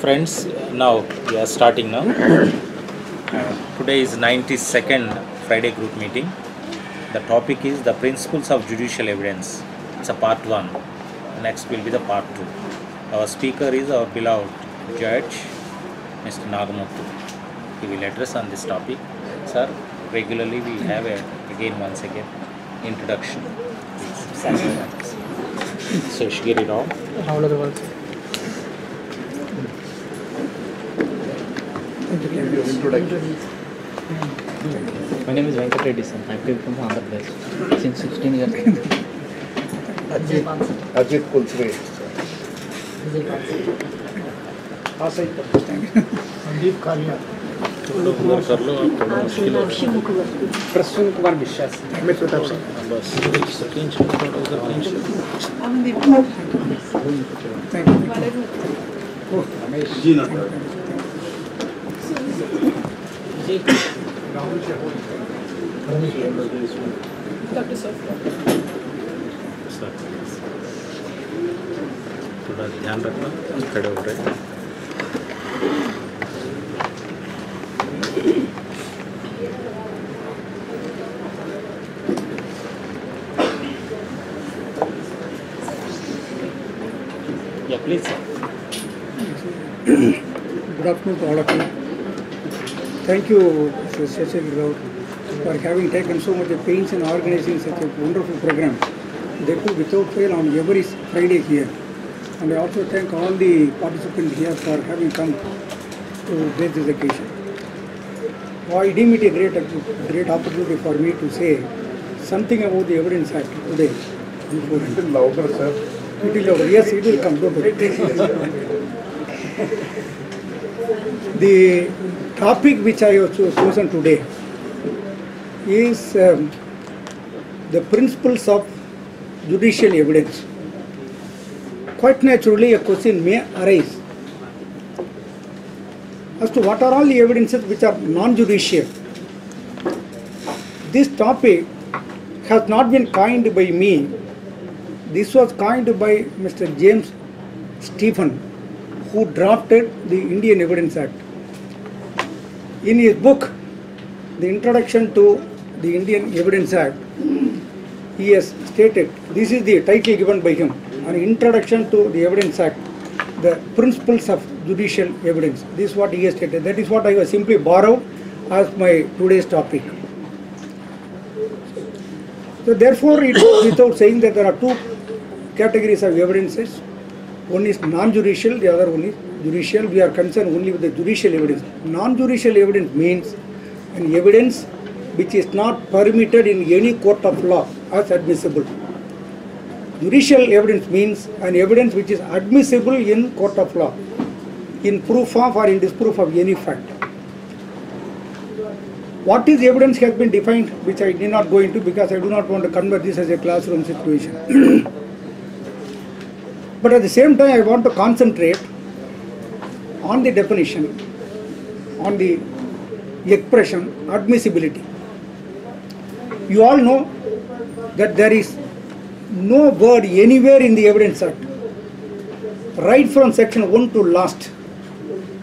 Friends, now we are starting now. Uh, today is 92nd Friday group meeting. The topic is the principles of judicial evidence. It's a part one. Next will be the part two. Our speaker is our beloved judge, Mr. Nagamuthu. He will address on this topic. Sir, regularly we have a, again once again introduction. Seshagiri Rao. Rahul Agarwal. My name is Venkat Reddy, sir. I came from Andhra Pradesh since 16 years. Ajit, Ajit कुलश्री Prasoon Kumar विश्वास अमित प्रताप सिंह थोड़ा ध्यान रखना please good afternoon too Thank you, Sachin Rao, for having taken so much pains in organizing such a wonderful program. Therefore, without fail on every Friday here. And I also thank all the participants here for having come to this occasion. I deem it a great, great opportunity for me to say something about the Evidence Act today. Before. A louder, sir. It will louder. Yes, it will come. The topic which I have cho- chosen today is um, the principles of judicial evidence. Quite naturally, a question may arise as to what are all the evidences which are non-judicial. This topic has not been coined by me this was coined by Mr. James Stephen, who drafted the Indian Evidence Act. In his book, The Introduction to the Indian Evidence Act, he has stated this is the title given by him an introduction to the Evidence Act, the principles of judicial evidence. This is what he has stated. That is what I was simply borrowed as my today's topic. So therefore, it without saying that there are two categories of evidences. One is non-judicial, the other one is judicial. We are concerned only with the judicial evidence. Non-judicial evidence means an evidence which is not permitted in any court of law as admissible. Judicial evidence means an evidence which is admissible in court of law, in proof of or in disproof of any fact. What is evidence has been defined, which I need not go into because I do not want to convert this as a classroom situation. but at the same time, I want to concentrate on the definition, on the expression, admissibility. You all know that there is no word anywhere in the Evidence Act, right from section 1 to last,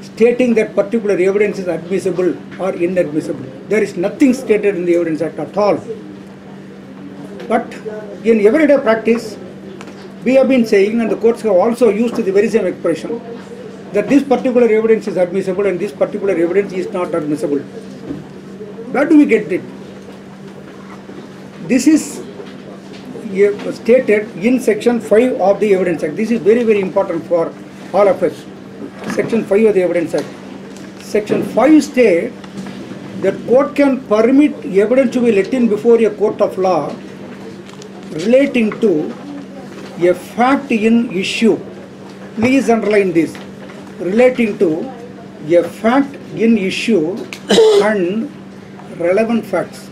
stating that particular evidence is admissible or inadmissible. There is nothing stated in the Evidence Act at all. But in everyday practice, we have been saying, and the courts have also used the very same expression, that this particular evidence is admissible and this particular evidence is not admissible. Where do we get it? This is stated in section 5 of the Evidence Act. This is very, very important for all of us. Section 5 of the Evidence Act. Section 5 states that court can permit evidence to be let in before a court of law relating to a fact in issue. Please underline this. Relating to a fact in issue and relevant facts.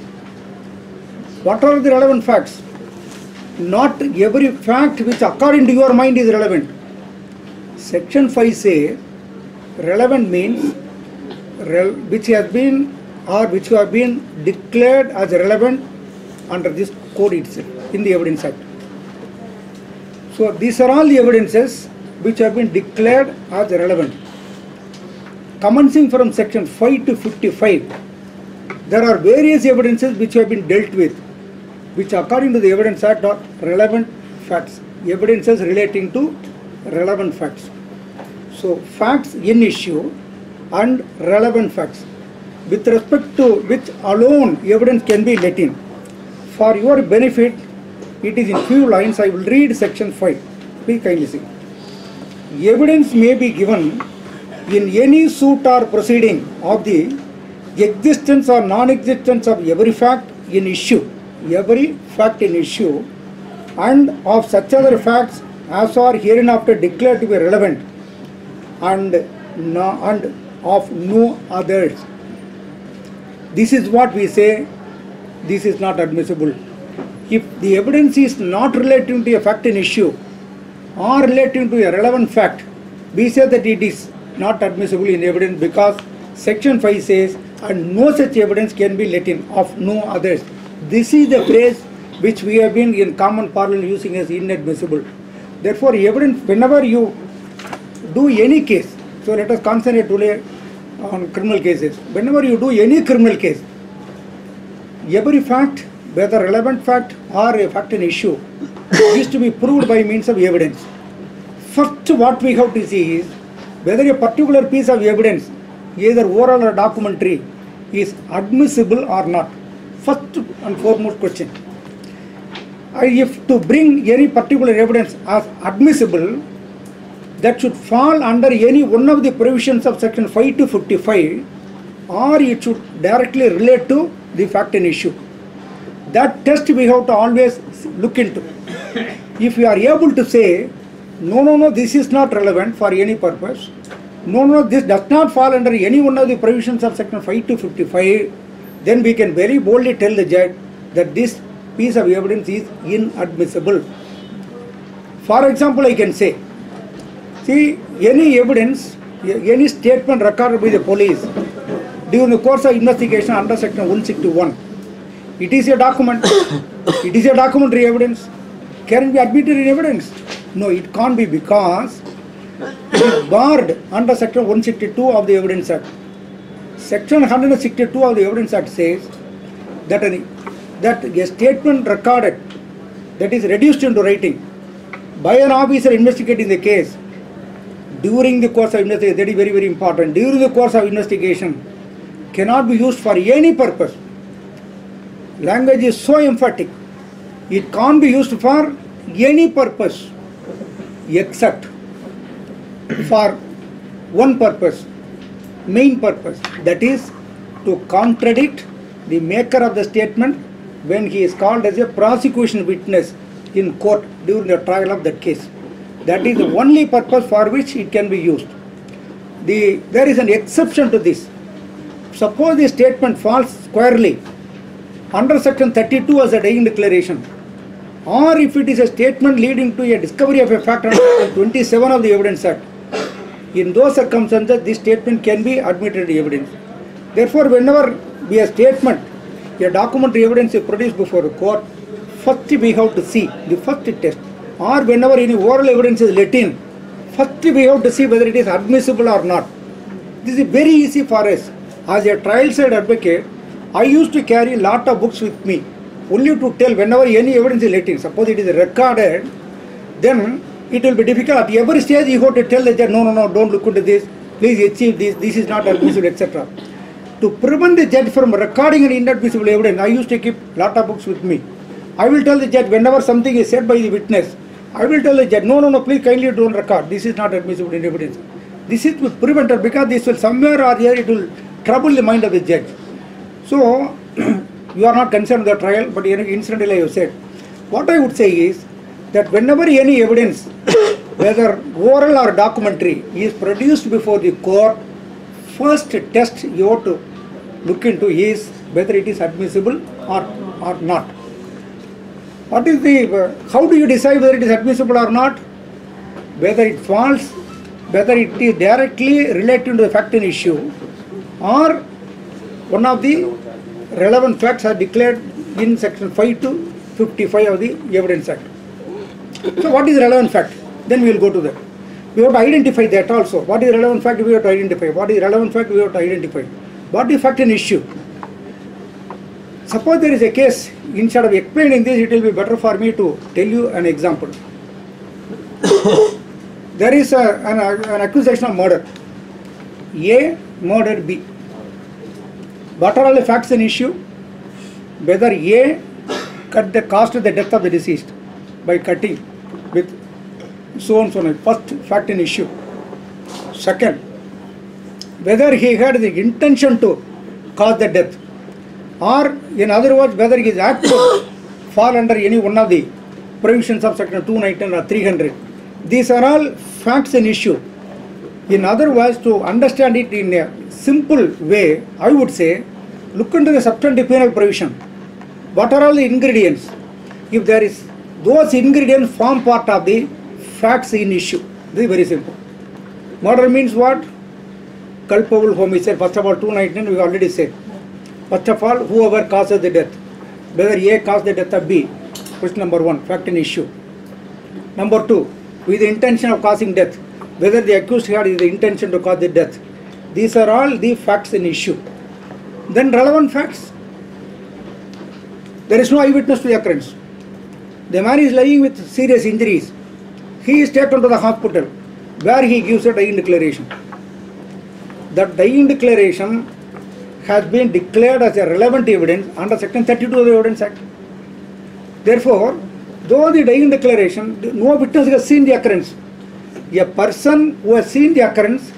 What are the relevant facts? Not every fact which according to your mind is relevant. Section 5 say relevant means which has been or which have been declared as relevant under this code itself in the Evidence Act. So these are all the evidences which have been declared as relevant. commencing from section 5 to 55, there are various evidences which have been dealt with, which according to the Evidence Act are relevant facts, evidences relating to relevant facts. So facts in issue and relevant facts with respect to which alone evidence can be let in. For your benefit, it is in few lines, I will read section 5. Please kindly see. Evidence may be given in any suit or proceeding of the existence or non-existence of every fact in issue, every fact in issue, and of such other facts as are hereinafter declared to be relevant, and no, and of no others. This is what we say, this is not admissible. If the evidence is not relating to a fact in issue or relating to a relevant fact, we say that it is not admissible in evidence because section 5 says and no such evidence can be let in of no others. This is the phrase which we have been in common parlance using as inadmissible. Therefore, evidence whenever you do any case, so let us concentrate today on criminal cases. Whenever you do any criminal case, every fact, whether relevant fact or a fact in issue, is to be proved by means of evidence. First, what we have to see is whether a particular piece of evidence, either oral or documentary, is admissible or not. First and foremost question. If to bring any particular evidence as admissible, that should fall under any one of the provisions of section 5 to 55 or it should directly relate to the fact in issue. That test we have to always look into. If we are able to say, no, no, no, this is not relevant for any purpose, no, no, this does not fall under any one of the provisions of section 5 to 55, then we can very boldly tell the judge that this piece of evidence is inadmissible. For example, I can say, See, any evidence, any statement recorded by the police during the course of investigation under section 161, it is a document, it is a documentary evidence, can it be admitted in evidence? No, it can't be because it is barred under section 162 of the Evidence Act. Section 162 of the Evidence Act says that, an, that a statement recorded that is reduced into writing by an officer investigating the case during the course of investigation, that is very, very important, during the course of investigation cannot be used for any purpose. Language is so emphatic, it can't be used for any purpose except for one purpose, main purpose, that is to contradict the maker of the statement when he is called as a prosecution witness in court during the trial of that case. That is the only purpose for which it can be used. The, there is an exception to this. Suppose the statement falls squarely under section 32 as a dying declaration, or if it is a statement leading to a discovery of a fact under section 27 of the Evidence Act, in those circumstances, this statement can be admitted evidence. Therefore, whenever we a statement, a documentary evidence is produced before a court, first we have to see the first test, or whenever any oral evidence is let in, first we have to see whether it is admissible or not. This is very easy for us. As a trial side advocate, I used to carry lot of books with me, only to tell whenever any evidence is in. Suppose it is recorded, then it will be difficult. At every stage, you have to tell the judge, no, no, no, don't look into this, please achieve this, this is not admissible, etc. To prevent the judge from recording an inadmissible evidence, I used to keep lot of books with me. I will tell the judge whenever something is said by the witness, I will tell the judge, no, no, no, please kindly don't record. This is not admissible in evidence. This is to prevent it because this will somewhere or here it will trouble the mind of the judge. So, you are not concerned with the trial, but incidentally I have said. What I would say is that whenever any evidence, whether oral or documentary, is produced before the court, first test you have to look into is whether it is admissible or, or not. What is the, how do you decide whether it is admissible or not? Whether it falls, whether it is directly related to the fact in issue, or one of the relevant facts are declared in section 5 to 55 of the Evidence Act. So what is relevant fact? Then we will go to that. We have to identify that also. What is relevant fact we have to identify. What is relevant fact we have to identify. What is fact and issue. Suppose there is a case, instead of explaining this, it will be better for me to tell you an example. there is a, an, an accusation of murder. A murdered B. What are all the facts and issue? Whether A cut the cost of the death of the deceased by cutting with so and so on. First fact and issue. Second, whether he had the intention to cause the death or in other words whether his act fall under any one of the provisions of section 219 or 300 these are all facts and issue in other words to understand it in a simple way i would say look into the substantive penal provision what are all the ingredients if there is those ingredients form part of the facts in issue this is very simple murder means what culpable homicide first of all 219 we already said First of all, whoever causes the death, whether A caused the death of B, question number one, fact and issue. Number two, with the intention of causing death, whether the accused had the intention to cause the death. These are all the facts in issue. Then relevant facts. There is no eyewitness to the occurrence. The man is lying with serious injuries. He is taken to the hospital where he gives a dying declaration. That dying declaration has been declared as a relevant evidence under section 32 of the Evidence Act. Therefore, though the dying declaration, no witness has seen the occurrence. A person who has seen the occurrence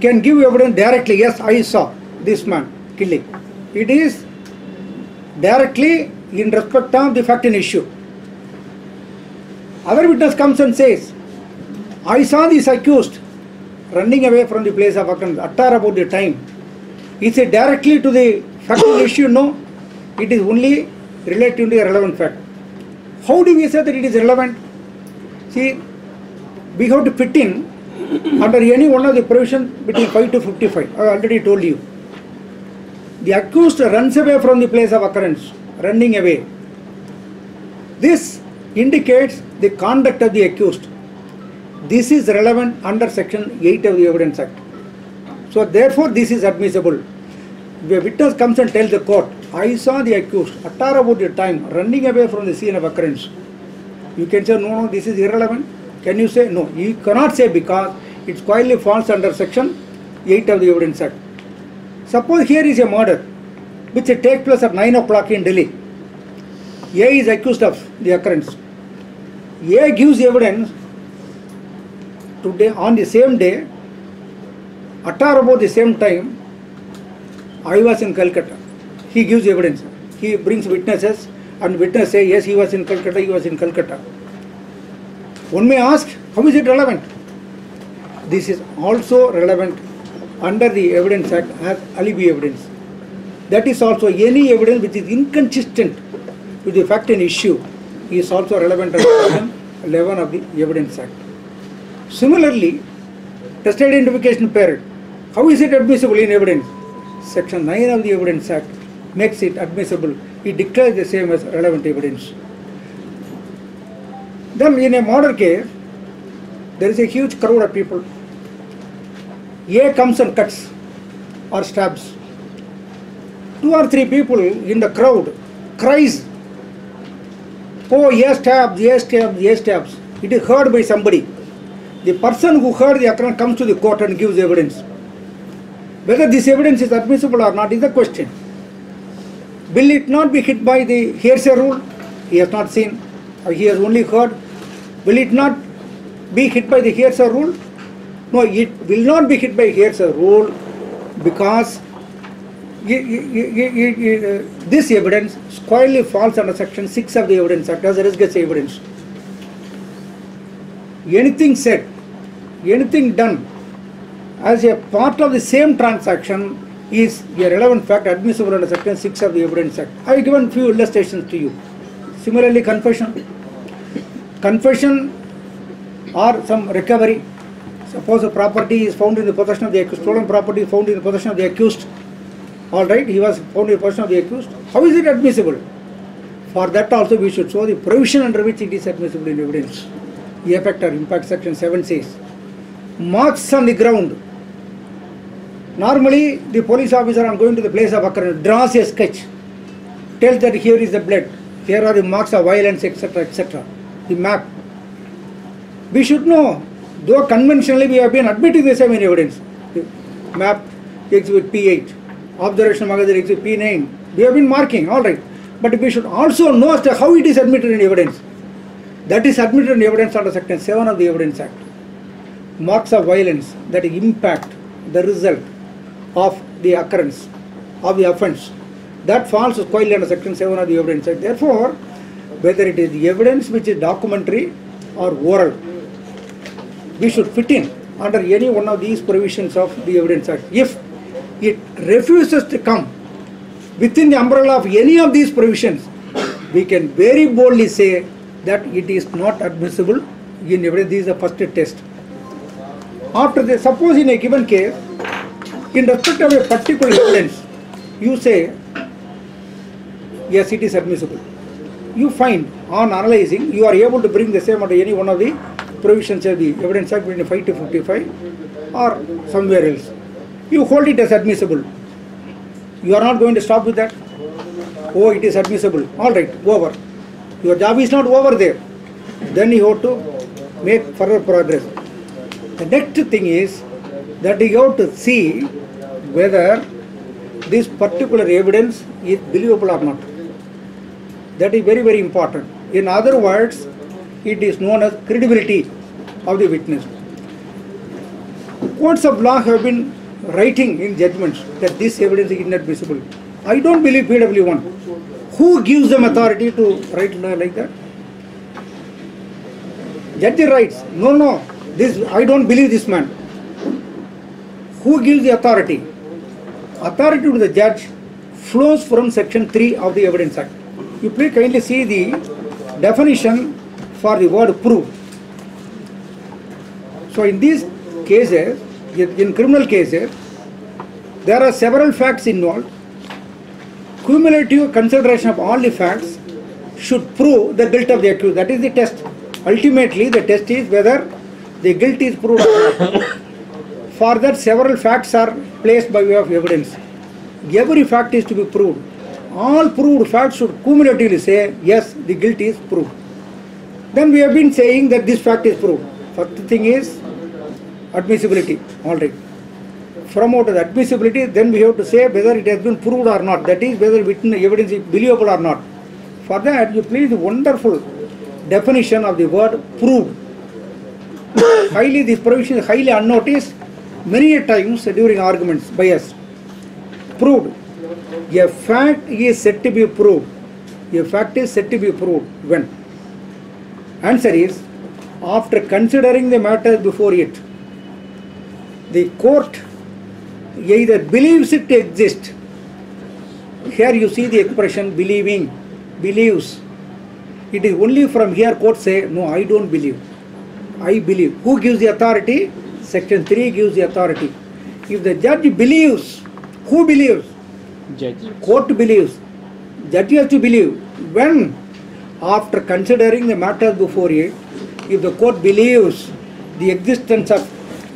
can give evidence directly, yes, I saw this man killing. It is directly in respect of the fact and issue. Other witness comes and says, I saw this accused running away from the place of occurrence, utter about the time. Is it directly to the fact and issue? No. It is only relative to a relevant fact. How do we say that it is relevant? See, we have to fit in under any one of the provisions between 5 to 55. I already told you. The accused runs away from the place of occurrence, running away. This indicates the conduct of the accused. This is relevant under section 8 of the Evidence Act. So therefore this is admissible. The witness comes and tells the court, I saw the accused at about the time running away from the scene of occurrence. You can say, no, no, this is irrelevant. Can you say? No. You cannot say because it squarely falls under section 8 of the Evidence Act. Suppose here is a murder which takes place at 9 o'clock in Delhi. A is accused of the occurrence. A gives evidence today on the same day at or about the same time, I was in Calcutta. He gives evidence. He brings witnesses and witness say, yes, he was in Calcutta, he was in Calcutta. One may ask, how is it relevant? This is also relevant under the Evidence Act as alibi evidence. That is also any evidence which is inconsistent with the fact and issue is also relevant under section 11 of the Evidence Act. Similarly, test identification parade. How is it admissible in evidence? Section 9 of the Evidence Act makes it admissible. It declares the same as relevant evidence. Then in a murder case, there is a huge crowd of people. A comes and cuts or stabs. Two or three people in the crowd cries, Oh, A stabs, A stabs, A stabs. It is heard by somebody. The person who heard the occurrence comes to the court and gives evidence. Whether this evidence is admissible or not is the question. Will it not be hit by the hearsay rule? He has not seen, or he has only heard. Will it not be hit by the hearsay rule? No, it will not be hit by hearsay rule because uh, this evidence squarely falls under section 6 of the Evidence Act res gestae evidence. Anything said, anything done as a part of the same transaction is a relevant fact admissible under section 6 of the Evidence Act. I have given few illustrations to you. Similarly, confession. Confession or some recovery. Suppose a property is found in the possession of the accused, stolen property is found in the possession of the accused. All right, he was found in the possession of the accused. How is it admissible? For that also we should show the provision under which it is admissible in evidence. Effect or impact section 7 says. marks on the ground. Normally, the police officer on going to the place of occurrence draws a sketch, tells that here is the blood, here are the marks of violence, etc., etc. The map. We should know, though conventionally we have been admitting the same in evidence. The map, exhibit P8, observation mahazar, exhibit P9. We have been marking, all right. But we should also know as to how it is admitted in evidence. That is admitted in evidence under section 7 of the Evidence Act. Marks of violence that impact the result of the occurrence of the offence. That falls squarely under section 7 of the Evidence Act. Therefore, whether it is evidence which is documentary or oral, we should fit in under any one of these provisions of the Evidence Act. If it refuses to come within the umbrella of any of these provisions, we can very boldly say that it is not admissible in evidence. This is the first test. After the, suppose in a given case, in respect of a particular evidence, you say, yes, it is admissible. You find, on analyzing, you are able to bring the same under any one of the provisions of the Evidence Act between 5 to 55 or somewhere else. You hold it as admissible. You are not going to stop with that. Oh, it is admissible. All right, over. Your job is not over there. Then you have to make further progress. The next thing is that you have to see whether this particular evidence is believable or not. That is very, very important. In other words, it is known as credibility of the witness. Courts of law have been writing in judgments that this evidence is inadmissible. I don't believe PW1. Who gives them authority to write like that? Judge writes, no, no, this I don't believe this man. Who gives the authority? Authority to the judge flows from section 3 of the Evidence Act. You please kindly see the definition for the word prove. So in these cases, in in criminal cases, there are several facts involved. Cumulative consideration of all the facts should prove the guilt of the accused. That is the test. Ultimately, the test is whether the guilt is proved. For that, several facts are placed by way of evidence. Every fact is to be proved. All proved facts should cumulatively say, yes, the guilt is proved. Then we have been saying that this fact is proved. First thing is admissibility. All right. From out of admissibility, then we have to say whether it has been proved or not. That is, whether written evidence is believable or not. For that, you please wonderful definition of the word proved. highly, this provision is highly unnoticed many a times during arguments by us. Proved. A fact is said to be proved. A fact is said to be proved when? Answer is after considering the matter before it. The court either believes it exist. Here you see the expression believing, believes. It is only from here court say, no, I don't believe. I believe. Who gives the authority? Section 3 gives the authority. If the judge believes, who believes? Judge. Court believes. Judge has to believe. When? After considering the matter before it, if the court believes the existence of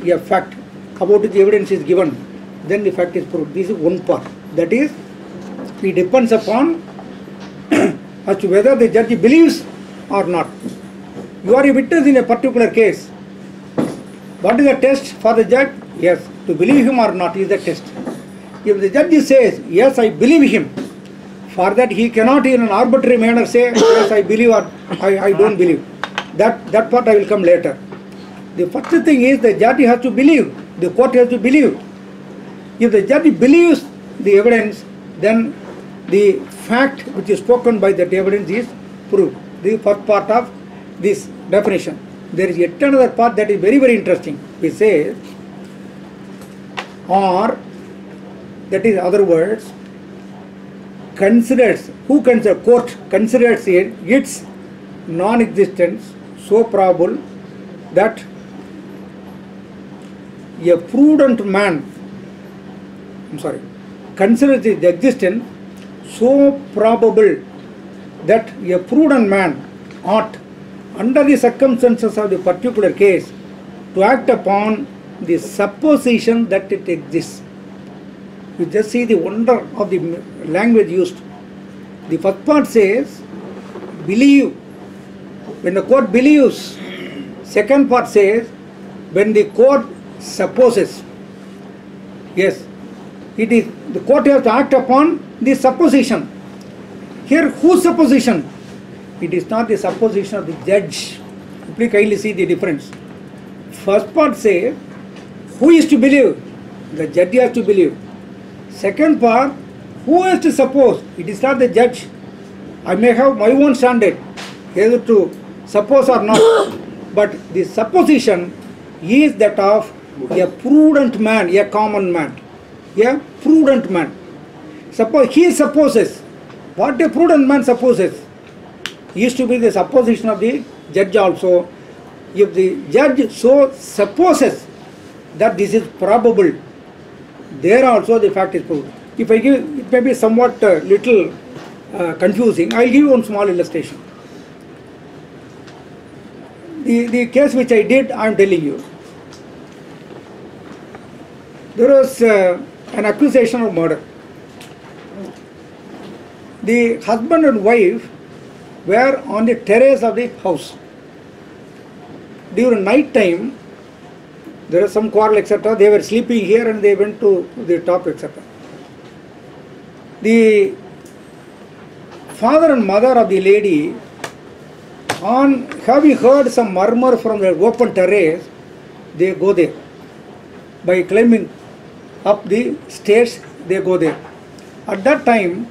a fact about which evidence is given, then the fact is proved. This is one part. That is, it depends upon as to whether the judge believes or not. You are a witness in a particular case. What is the test for the judge? Yes, to believe him or not is the test. If the judge says, yes, I believe him, for that he cannot in an arbitrary manner say, yes, I believe or I, I don't believe. That, that part I will come later. The first thing is the judge has to believe, the court has to believe. If the judge believes the evidence, then the fact which is spoken by that evidence is proved. The first part of this definition. There is yet another part that is very, very interesting. We say, or, that is other words, considers, who consider, court considers it, its non-existence so probable that a prudent man, I'm sorry, considers its existence so probable that a prudent man ought, under the circumstances of the particular case, to act upon the supposition that it exists. You just see the wonder of the language used. The first part says, believe. When the court believes, second part says, when the court supposes. Yes, it is the court has to act upon the supposition. Here, whose supposition? It is not the supposition of the judge. Please kindly see the difference. First part says, who is to believe? The judge has to believe. Second part, who has to suppose? It is not the judge. I may have my own standard, either to suppose or not. But the supposition is that of a prudent man, a common man. A prudent man. Suppose he supposes. What a prudent man supposes used to be the supposition of the judge also. If the judge so supposes that this is probable, there also the fact is proved. If I give, it may be somewhat uh, little uh, confusing. I'll give you one small illustration. The, the case which I did, I'm telling you. There was uh, an accusation of murder. The husband and wife were on the terrace of the house. During night time, there was some quarrel, etc. They were sleeping here and they went to the top, etc. The father and mother of the lady, on having heard some murmur from the open terrace, they go there. By climbing up the stairs, they go there. At that time,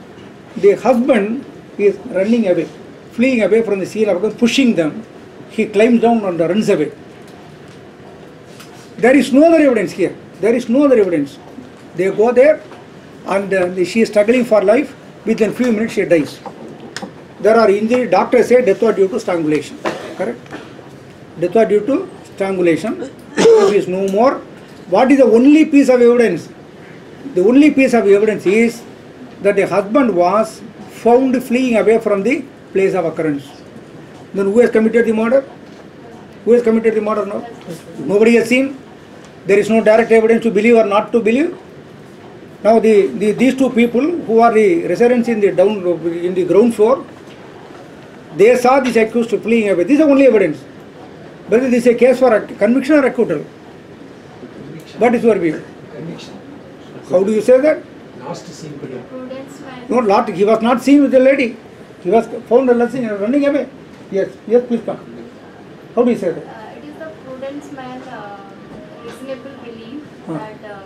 the husband is running away, fleeing away from the scene of pushing them. He climbs down and runs away. There is no other evidence here. There is no other evidence. They go there and uh, she is struggling for life. Within few minutes she dies. There are injury. Doctors say death was due to strangulation. Correct? Death was due to strangulation. there is no more. What is the only piece of evidence? The only piece of evidence is that the husband was found fleeing away from the place of occurrence. Then who has committed the murder? Who has committed the murder now? Nobody has seen. There is no direct evidence to believe or not to believe. Now the, the these two people who are the residents in the down in the ground floor, they saw this accused of fleeing away. This is the only evidence. Whether this is a case for a conviction or acquittal. What is your view? Conviction. How do you say that? Prudence man. No, not, he was not seen with the lady. He was found alone running away. Yes, yes, please come. How do you say that? That uh,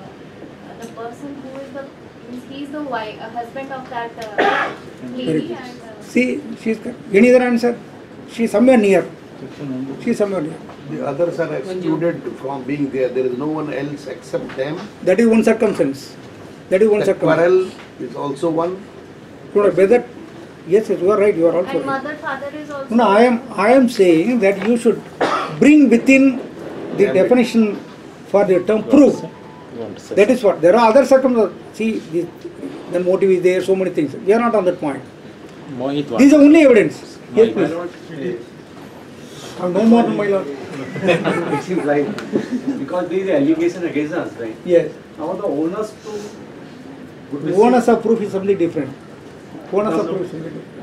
the person who is the means he is the wife, uh, husband of that uh, Very lady good. and uh, See, she's any other answer? She's somewhere near. She's somewhere near. The others are excluded from being there. There is no one else except them. That is one circumstance. That is one The circumstance. quarrel is also one. No, no, whether yes, yes, you are right. You are also and right. mother father is also. No, I am I am saying that you should bring within the Yeah, definition for the term prove. That is what. There are other circumstances. See, the, the motive is there. So many things. We are not on that point. Mohit These are only evidence. Yes, My please. Uh, no more, my lord. It seems like, because there is allegation against us, right? Yes. Now the onus to. would The receive- onus of proof is something different. Onus of proof is something different.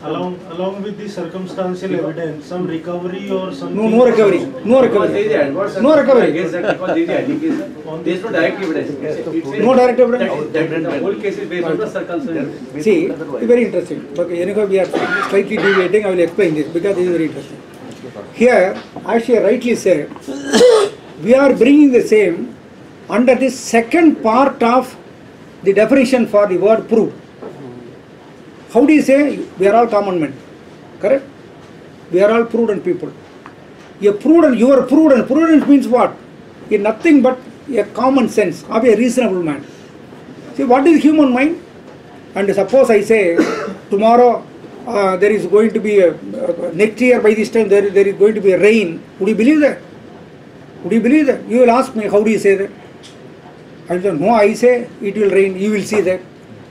Along, along with the circumstantial evidence, some recovery or something. No, no recovery. No there is recovery. adverse. No recovery. Against that, because there is allegation, there is no direct evidence. It's- it's- No direct evidence. is, that is, the whole case is based on the circumstances. See, it's very interesting. Okay, anyhow, we are slightly deviating. I will explain this because this is very interesting. Here, as she rightly said, we are bringing the same under the second part of the definition for the word prove. How do you say we are all common men? Correct? We are all prudent people. A prudent, you are prudent. Prudent means what? A nothing but a common sense of a reasonable man. See, what is human mind? And suppose I say, tomorrow uh, there is going to be a, uh, next year by this time there, there is going to be a rain. Would you believe that? Would you believe that? You will ask me, how do you say that? I say, no, I say it will rain, you will see that.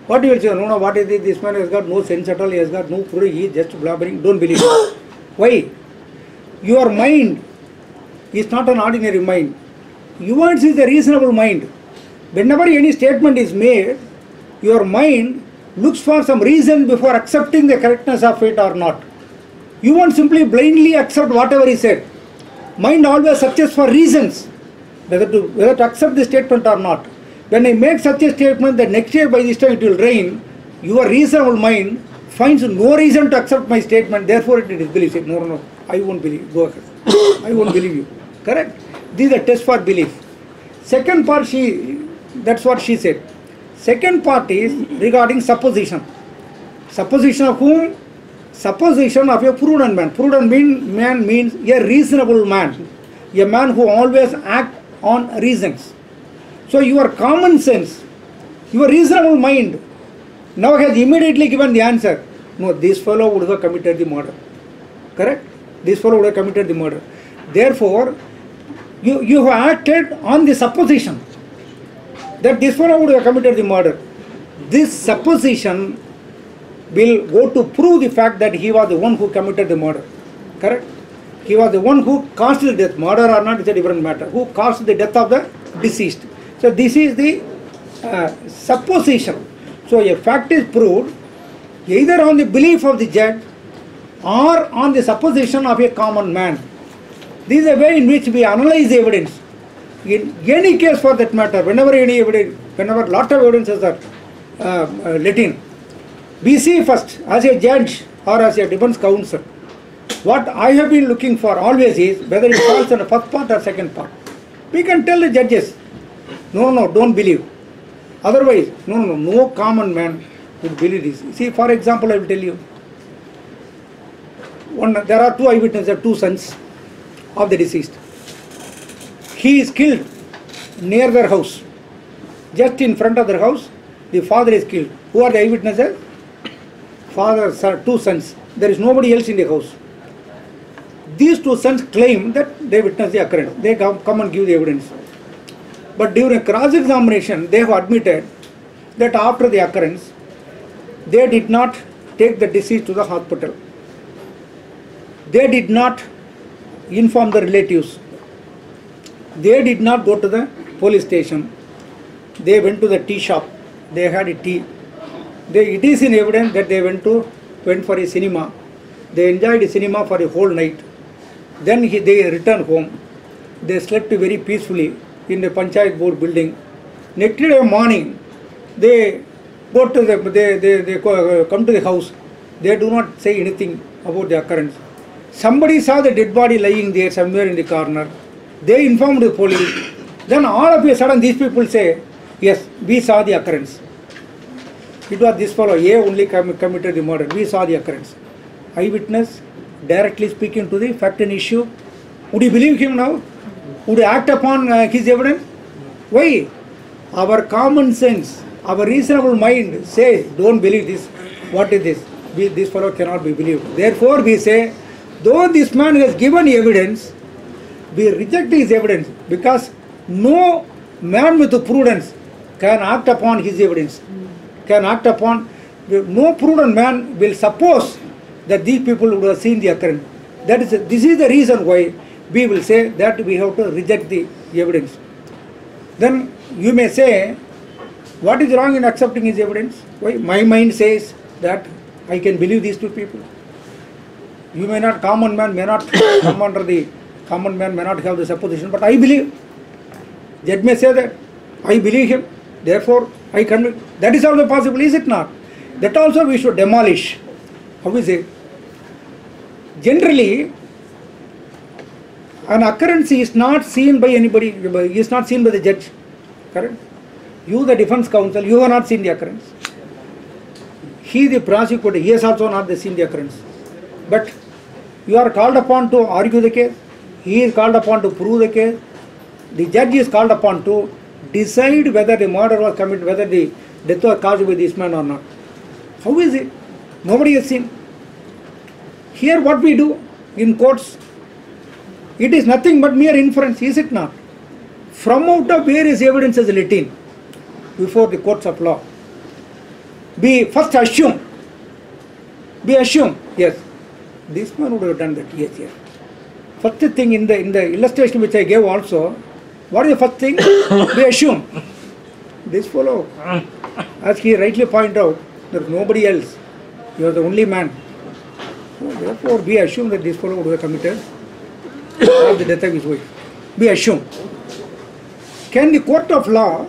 What you will say? No, no, what is this? This man has got no sense at all, he has got no proof, he is just blabbering. Don't believe it. Why? Your mind is not an ordinary mind. Yours is a reasonable mind. Whenever any statement is made, your mind looks for some reason before accepting the correctness of it or not. You won't simply blindly accept whatever is said. Mind always searches for reasons whether to whether to accept the statement or not. When I make such a statement that next year by this time it will rain, your reasonable mind finds no reason to accept my statement, therefore it disbelieves it. No, no, no, I won't believe. Go ahead. I won't believe you. Correct? This is a test for belief. Second part, she that's what she said. Second part is regarding supposition. Supposition of whom? Supposition of a prudent man. Prudent mean, man means a reasonable man. A man who always acts on reasons. So your common sense, your reasonable mind now has immediately given the answer. No, this fellow would have committed the murder. Correct? This fellow would have committed the murder. Therefore, you, you have acted on the supposition that this fellow would have committed the murder. This supposition will go to prove the fact that he was the one who committed the murder. Correct? He was the one who caused the death. Murder or not is a different matter. Who caused the death of the deceased. So this is the uh, supposition. So a fact is proved either on the belief of the judge or on the supposition of a common man. This is a way in which we analyze evidence. In any case for that matter, whenever any evidence, whenever lot of evidences are uh, uh, let in, we see first as a judge or as a defense counsel, what I have been looking for always is whether it falls in the first part or second part. We can tell the judges, no, no, don't believe. Otherwise, no, no, no common man would believe this. See, for example, I will tell you. One, there are two eyewitnesses, two sons of the deceased. He is killed near their house. Just in front of their house, the father is killed. Who are the eyewitnesses? Father, son, two sons. There is nobody else in the house. These two sons claim that they witnessed the occurrence. They come, and give the evidence. But during cross-examination, they have admitted that after the occurrence, they did not take the deceased to the hospital. They did not inform the relatives. They did not go to the police station. They went to the tea shop. They had a tea. They, it is in evidence that they went to went for a cinema. They enjoyed cinema for a whole night. Then he, they returned home. They slept very peacefully in the Panchayat board building. Next day morning, they go to the they, they, they come to the house. They do not say anything about the occurrence. Somebody saw the dead body lying there somewhere in the corner. They informed the police. Then all of a sudden these people say, yes, we saw the occurrence. It was this fellow, A only com- committed the murder. We saw the occurrence. Eyewitness directly speaking to the fact and issue. Would you believe him now? Would act upon uh, his evidence? Why? Our common sense, our reasonable mind say, don't believe this. What is this? We, this fellow cannot be believed. Therefore, we say, though this man has given evidence, we reject his evidence because no man with prudence can act upon his evidence, can act upon, no prudent man will suppose that these people would have seen the occurrence. That is, this is the reason why we will say that we have to reject the evidence. Then you may say, what is wrong in accepting his evidence? Why? My mind says that I can believe these two people. You may not, common man may not come under the, common man may not have the supposition, but I believe. Judge may say that, I believe him, therefore I can, That is also possible, is it not? That also we should demolish. How is it? Generally, an occurrence is not seen by anybody, is not seen by the judge. Correct? You, the defense counsel, you have not seen the occurrence. He, the prosecutor, he has also not seen the occurrence. But you are called upon to argue the case. He is called upon to prove the case. The judge is called upon to decide whether the murder was committed, whether the death was caused by this man or not. How is it? Nobody has seen. Here, what we do in courts, it is nothing but mere inference, is it not? From out of various evidences let in before the courts of law. We first assume, we assume, yes, this man would have done that, yes, yes. First thing in the in the illustration which I gave also, what is the first thing? we assume. This fellow, as he rightly pointed out, there is nobody else. You are the only man. So therefore, we assume that this fellow would have committed the death of his wife. We assume. Can the court of law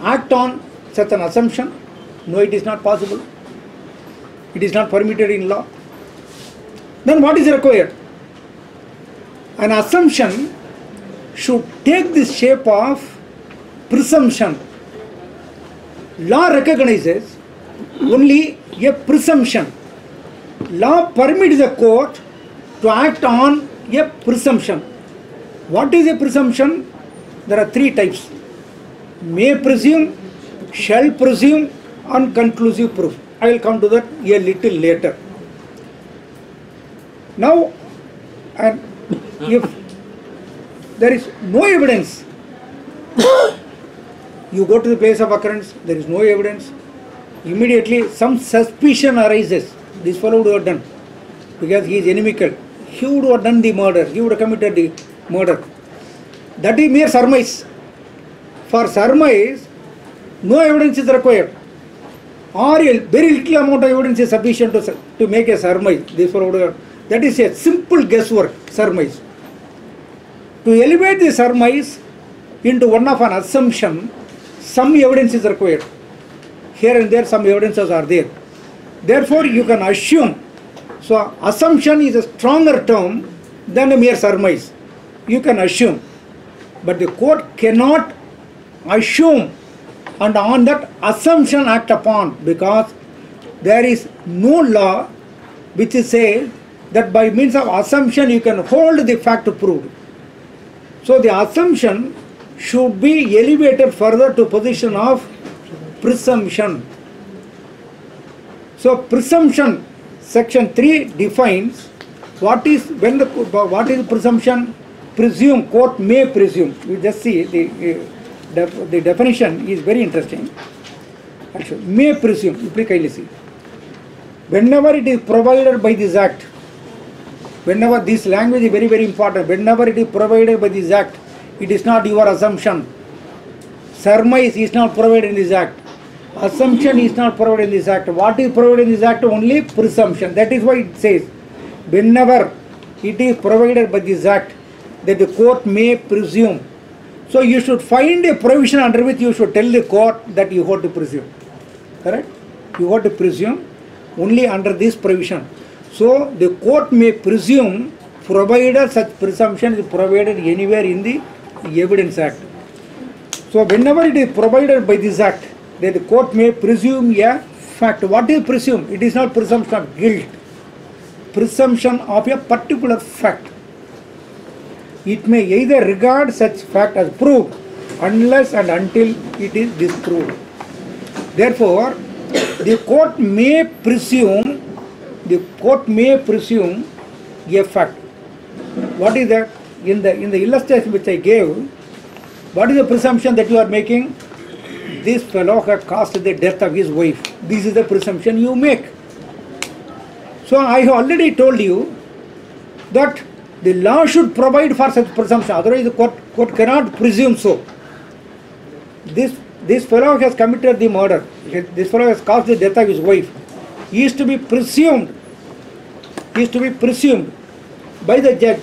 act on such an assumption? No, it is not possible. It is not permitted in law. Then what is required? An assumption should take the shape of presumption. Law recognizes only a presumption. Law permits the court to act on a presumption. What is a presumption? There are three types may presume, shall presume, and conclusive proof. I will come to that a little later. Now, and if there is no evidence, you go to the place of occurrence, there is no evidence, immediately some suspicion arises. This fellow would have done because he is inimical. He would have done the murder, he would have committed the murder. That is mere surmise. For surmise, no evidence is required. Or very little amount of evidence is sufficient to, to make a surmise. Fellow that is a simple guesswork, surmise. To elevate the surmise into one of an assumption, some evidence is required. Here and there, some evidences are there. Therefore, you can assume. So, assumption is a stronger term than a mere surmise. You can assume. But the court cannot assume and on that assumption act upon because there is no law which says that by means of assumption you can hold the fact proved. So the assumption should be elevated further to position of presumption. So presumption, section 3 defines what is when the what is presumption? Presume, court may presume. You just see the uh, the definition is very interesting. Actually, may presume. You please kindly see. Whenever it is provided by this act, whenever this language is very very important. Whenever it is provided by this act, it is not your assumption. Surmise is not provided in this act. Assumption is not provided in this act. What is provided in this act? Only presumption. That is why it says, whenever it is provided by this act, that the court may presume. So you should find a provision under which you should tell the court that you have to presume. Correct? You have to presume only under this provision. So the court may presume provided such presumption is provided anywhere in the Evidence Act. So whenever it is provided by this act, that the court may presume a fact. What is presume? It is not presumption of guilt. Presumption of a particular fact. It may either regard such fact as proved unless and until it is disproved. Therefore, the court may presume, the court may presume a fact. What is that? In the in the illustration which I gave, what is the presumption that you are making? This fellow had caused the death of his wife. This is the presumption you make. So I already told you that the law should provide for such presumption. Otherwise, the court, court cannot presume so. This this fellow has committed the murder. This fellow has caused the death of his wife. He is to be presumed. He is to be presumed by the judge.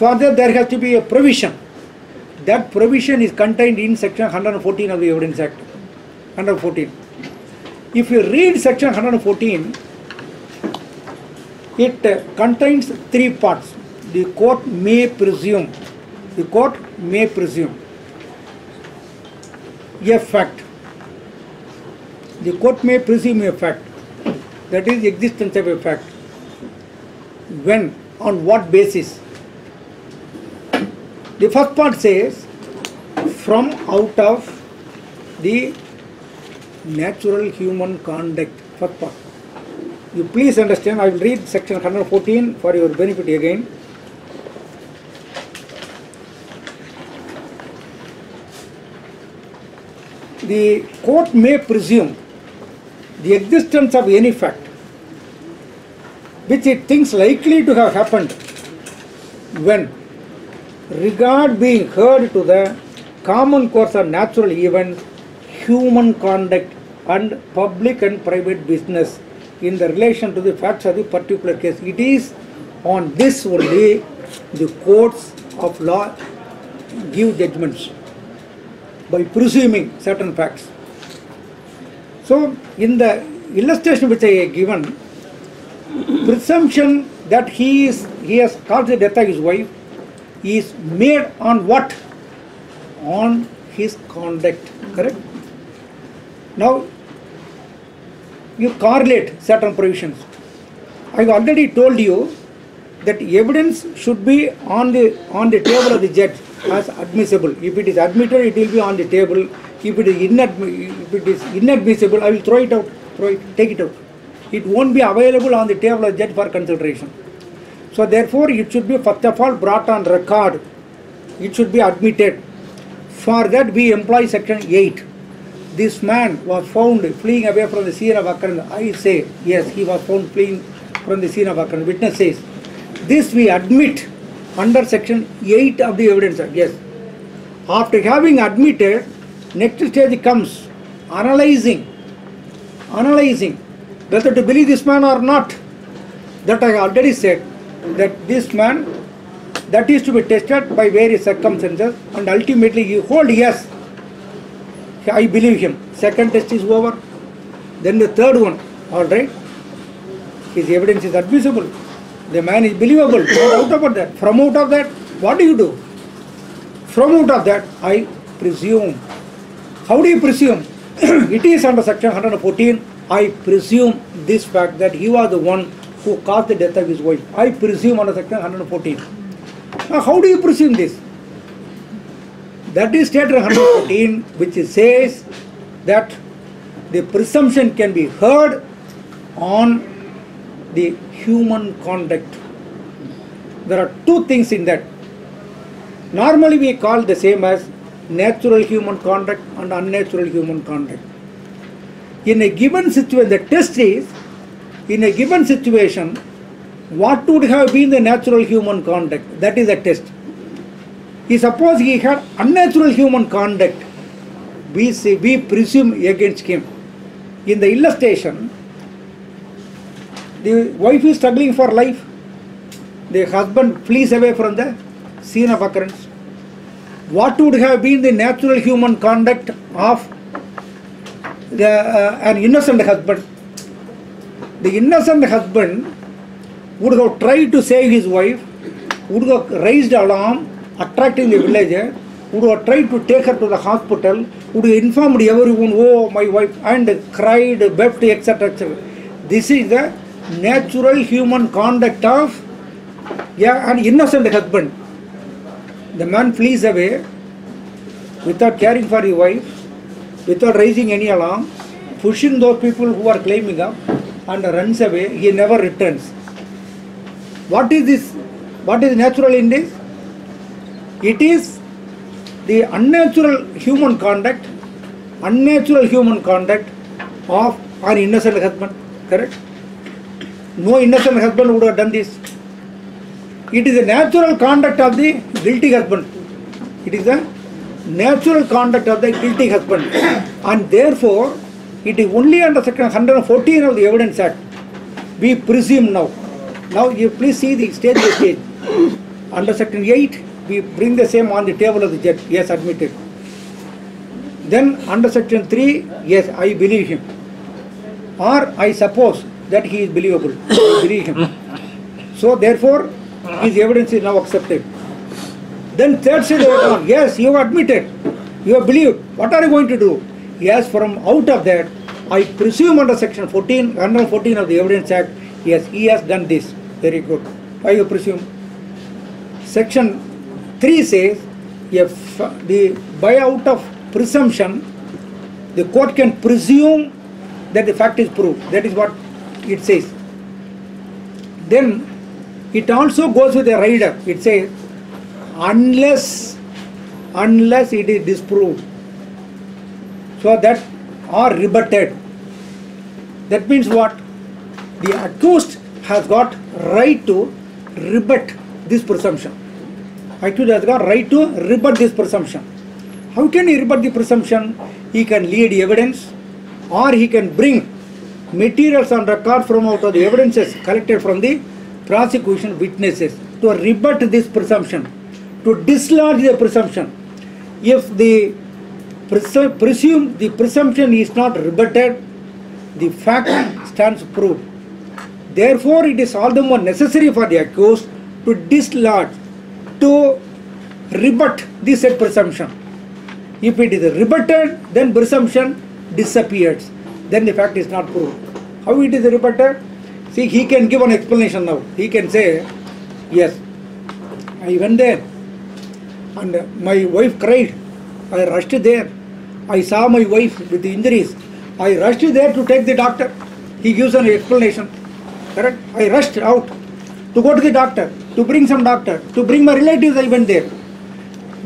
Further, there has to be a provision. That provision is contained in section 114 of the Evidence Act. 114. If you read section 114, it contains three parts. The court may presume. The court may presume a fact. The court may presume a fact. That is the existence of a fact. When? On what basis? The first part says from out of the natural human conduct. Part. You please understand, I will read section 114 for your benefit again. The court may presume the existence of any fact which it thinks likely to have happened when regard being heard to the common course of natural events, human conduct and public and private business in the relation to the facts of the particular case. It is on this only the courts of law give judgments by presuming certain facts. So, in the illustration which I have given, presumption that he is he has caused the death of his wife is made on what? On his conduct, correct? Now, you correlate certain provisions. I have already told you that evidence should be on the on the table of the judge as admissible. If it is admitted, it will be on the table. If it is inadmi- if it is inadmissible, I will throw it out, throw it, take it out. It won't be available on the table of the judge for consideration. So therefore, it should be first of all brought on record. It should be admitted. For that, we employ section 8. This man was found fleeing away from the scene of occurrence. I say, yes, he was found fleeing from the scene of occurrence. Witness says, this we admit under section 8 of the evidence act. Yes. After having admitted, next stage comes analyzing, analyzing whether to believe this man or not. That I already said that this man that is to be tested by various circumstances and ultimately you hold yes I believe him. Second test is over. Then the third one, all right. His evidence is admissible. The man is believable. No about that. From out of that, what do you do? From out of that, I presume. How do you presume? it is under section 114. I presume this fact that he was the one who caused the death of his wife. I presume under section 114. Now, how do you presume this? That is stated in 114, which says that the presumption can be heard on the human conduct. There are two things in that. Normally, we call the same as natural human conduct and unnatural human conduct. In a given situation, the test is in a given situation, what would have been the natural human conduct? That is the test. He suppose he had unnatural human conduct, we say we presume against him. In the illustration, the wife is struggling for life. The husband flees away from the scene of occurrence. What would have been the natural human conduct of the, uh, an innocent husband? The innocent husband would have tried to save his wife, would have raised alarm, attracting the villager, would have tried to take her to the hospital, would have informed everyone, oh my wife, and cried, wept, etc. etc. This is the natural human conduct of yeah, an innocent husband. The man flees away without caring for his wife, without raising any alarm, pushing those people who are claiming up, and runs away. He never returns. What is this? What is natural in this? It is the unnatural human conduct, unnatural human conduct of an innocent husband. Correct? No innocent husband would have done this. It is a natural conduct of the guilty husband. It is a natural conduct of the guilty husband. And therefore, it is only under section 114 of the Evidence Act. We presume now. Now, you please see the stage by stage. Under section 8, we bring the same on the table of the judge. Yes, admitted. Then under section 3, yes, I believe him. Or I suppose that he is believable. I believe him. So therefore, his evidence is now accepted. Then third stage, on, oh, yes, you have admitted, you have believed. What are you going to do? Yes, from out of that, I presume under section 14, 114 of the Evidence Act, yes, he has done this. Very good. Why you presume? Section 3 says, if the buyout of presumption, the court can presume that the fact is proved. That is what it says. Then it also goes with a rider. It says, unless, unless it is disproved. So that or rebutted. That means what? The accused has got right to rebut this presumption. Accused has got right to rebut this presumption. How can he rebut the presumption? He can lead evidence or he can bring materials on record from out of the evidences collected from the prosecution witnesses to rebut this presumption, to dislodge the presumption. If the presu- presume the presumption is not rebutted, the fact stands proved. Therefore, it is all the more necessary for the accused to dislodge, to rebut the said presumption. If it is rebutted, then presumption disappears. Then the fact is not proved. How it is rebutted? See, he can give an explanation now. He can say, yes, I went there and my wife cried. I rushed there. I saw my wife with the injuries. I rushed there to take the doctor. He gives an explanation. Correct? I rushed out to go to the doctor, to bring some doctor, to bring my relatives. I went there.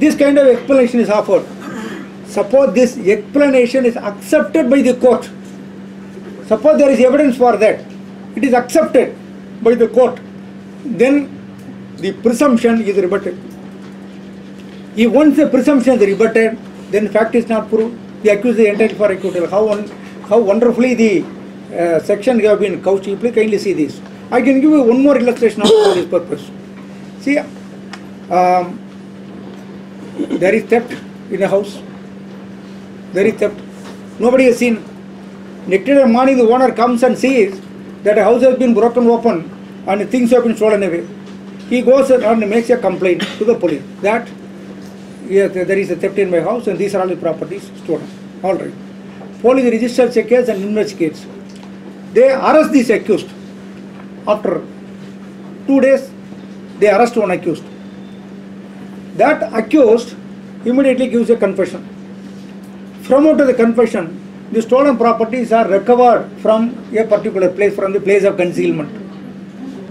This kind of explanation is offered. Suppose this explanation is accepted by the court. Suppose there is evidence for that. It is accepted by the court. Then the presumption is rebutted. If once the presumption is rebutted, then fact is not proved. The accused is entitled for acquittal. How, won- how wonderfully the uh, section have been couched. You please kindly see this. I can give you one more illustration also for this purpose. See, um, there is theft in a house. There is theft. Nobody has seen. Next day morning, the owner comes and sees that a house has been broken open and things have been stolen away. He goes and makes a complaint to the police that yes, there is a theft in my house and these are all the properties stolen. All right. Police registers a case and investigates. They arrest this accused. After two days, they arrest one accused. That accused immediately gives a confession. From out of the confession, the stolen properties are recovered from a particular place, from the place of concealment.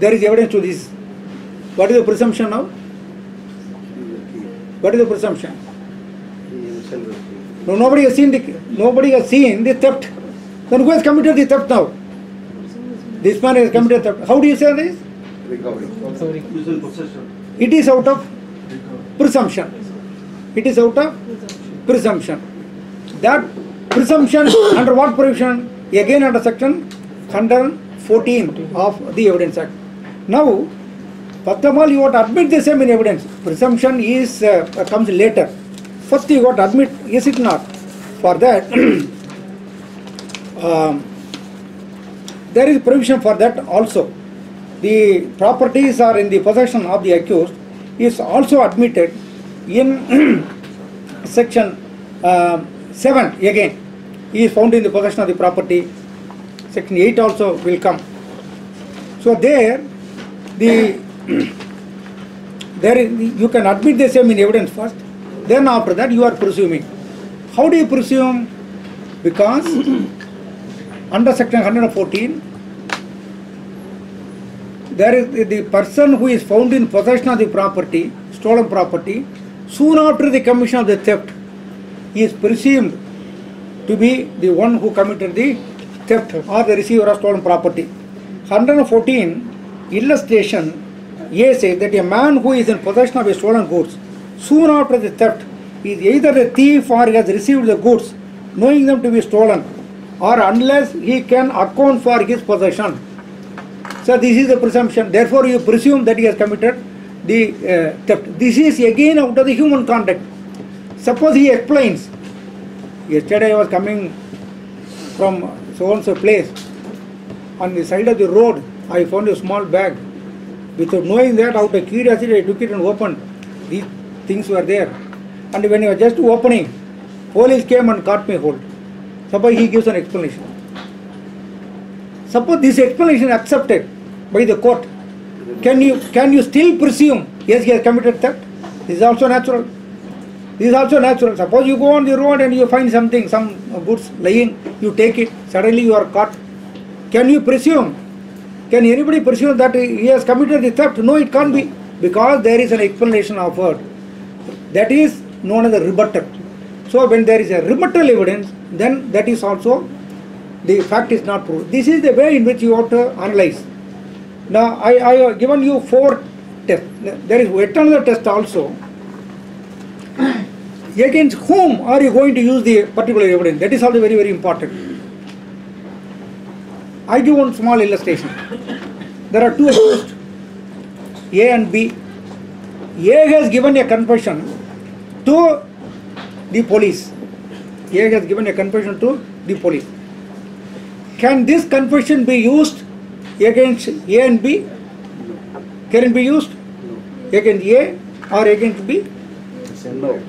There is evidence to this. What is the presumption now? What is the presumption? No, nobody has seen the nobody has seen the theft. Then who has committed the theft now? This man has committed theft. How do you say this? recovery. Sorry. Usual possession. It is out of presumption. It is out of presumption. That presumption under what provision? Again under section 114 of the Evidence Act. Now, first of all, you have to admit the same in evidence. Presumption is uh, comes later. First, you got to admit, is it not? For that, um, there is provision for that also. The properties are in the possession of the accused is also admitted in section um, 7 again. He is found in the possession of the property. Section 8 also will come. So there, the there is, you can admit the same in evidence first. Then after that you are presuming. How do you presume? Because under section 114 there is the- person who is found in possession of the property, stolen property, soon after the commission of the theft, he is presumed to be the one who committed the theft or the receiver of stolen property. 114 illustration A says that a man who is in possession of a stolen goods soon after the theft is either a thief or he has received the goods knowing them to be stolen or unless he can account for his possession. So this is the presumption. Therefore, you presume that he has committed the uh, theft. This is again out of the human conduct. Suppose he explains. Yesterday I was coming from so and so place. On the side of the road, I found a small bag. Without knowing that, out of curiosity, I took it and opened. These things were there. And when I was just opening, police came and caught me hold. Suppose he gives an explanation. Suppose this explanation accepted by the court, can you can you still presume yes he has committed theft? This is also natural. This is also natural. Suppose you go on the road and you find something, some goods lying, you take it, suddenly you are caught. Can you presume? Can anybody presume that he has committed the theft? No, it can't be because there is an explanation offered. That is known as a rebuttal. So when there is a rebuttal evidence, then that is also the fact is not proved. This is the way in which you have to analyze. Now I, I have given you four tests. There is yet another test also. Against whom are you going to use the particular evidence? That is also very, very important. I give one small illustration. There are two accused, A and B. A has given a confession to the police. A has given a confession to the police. Can this confession be used against A and B? Can it be used against A or against B? No.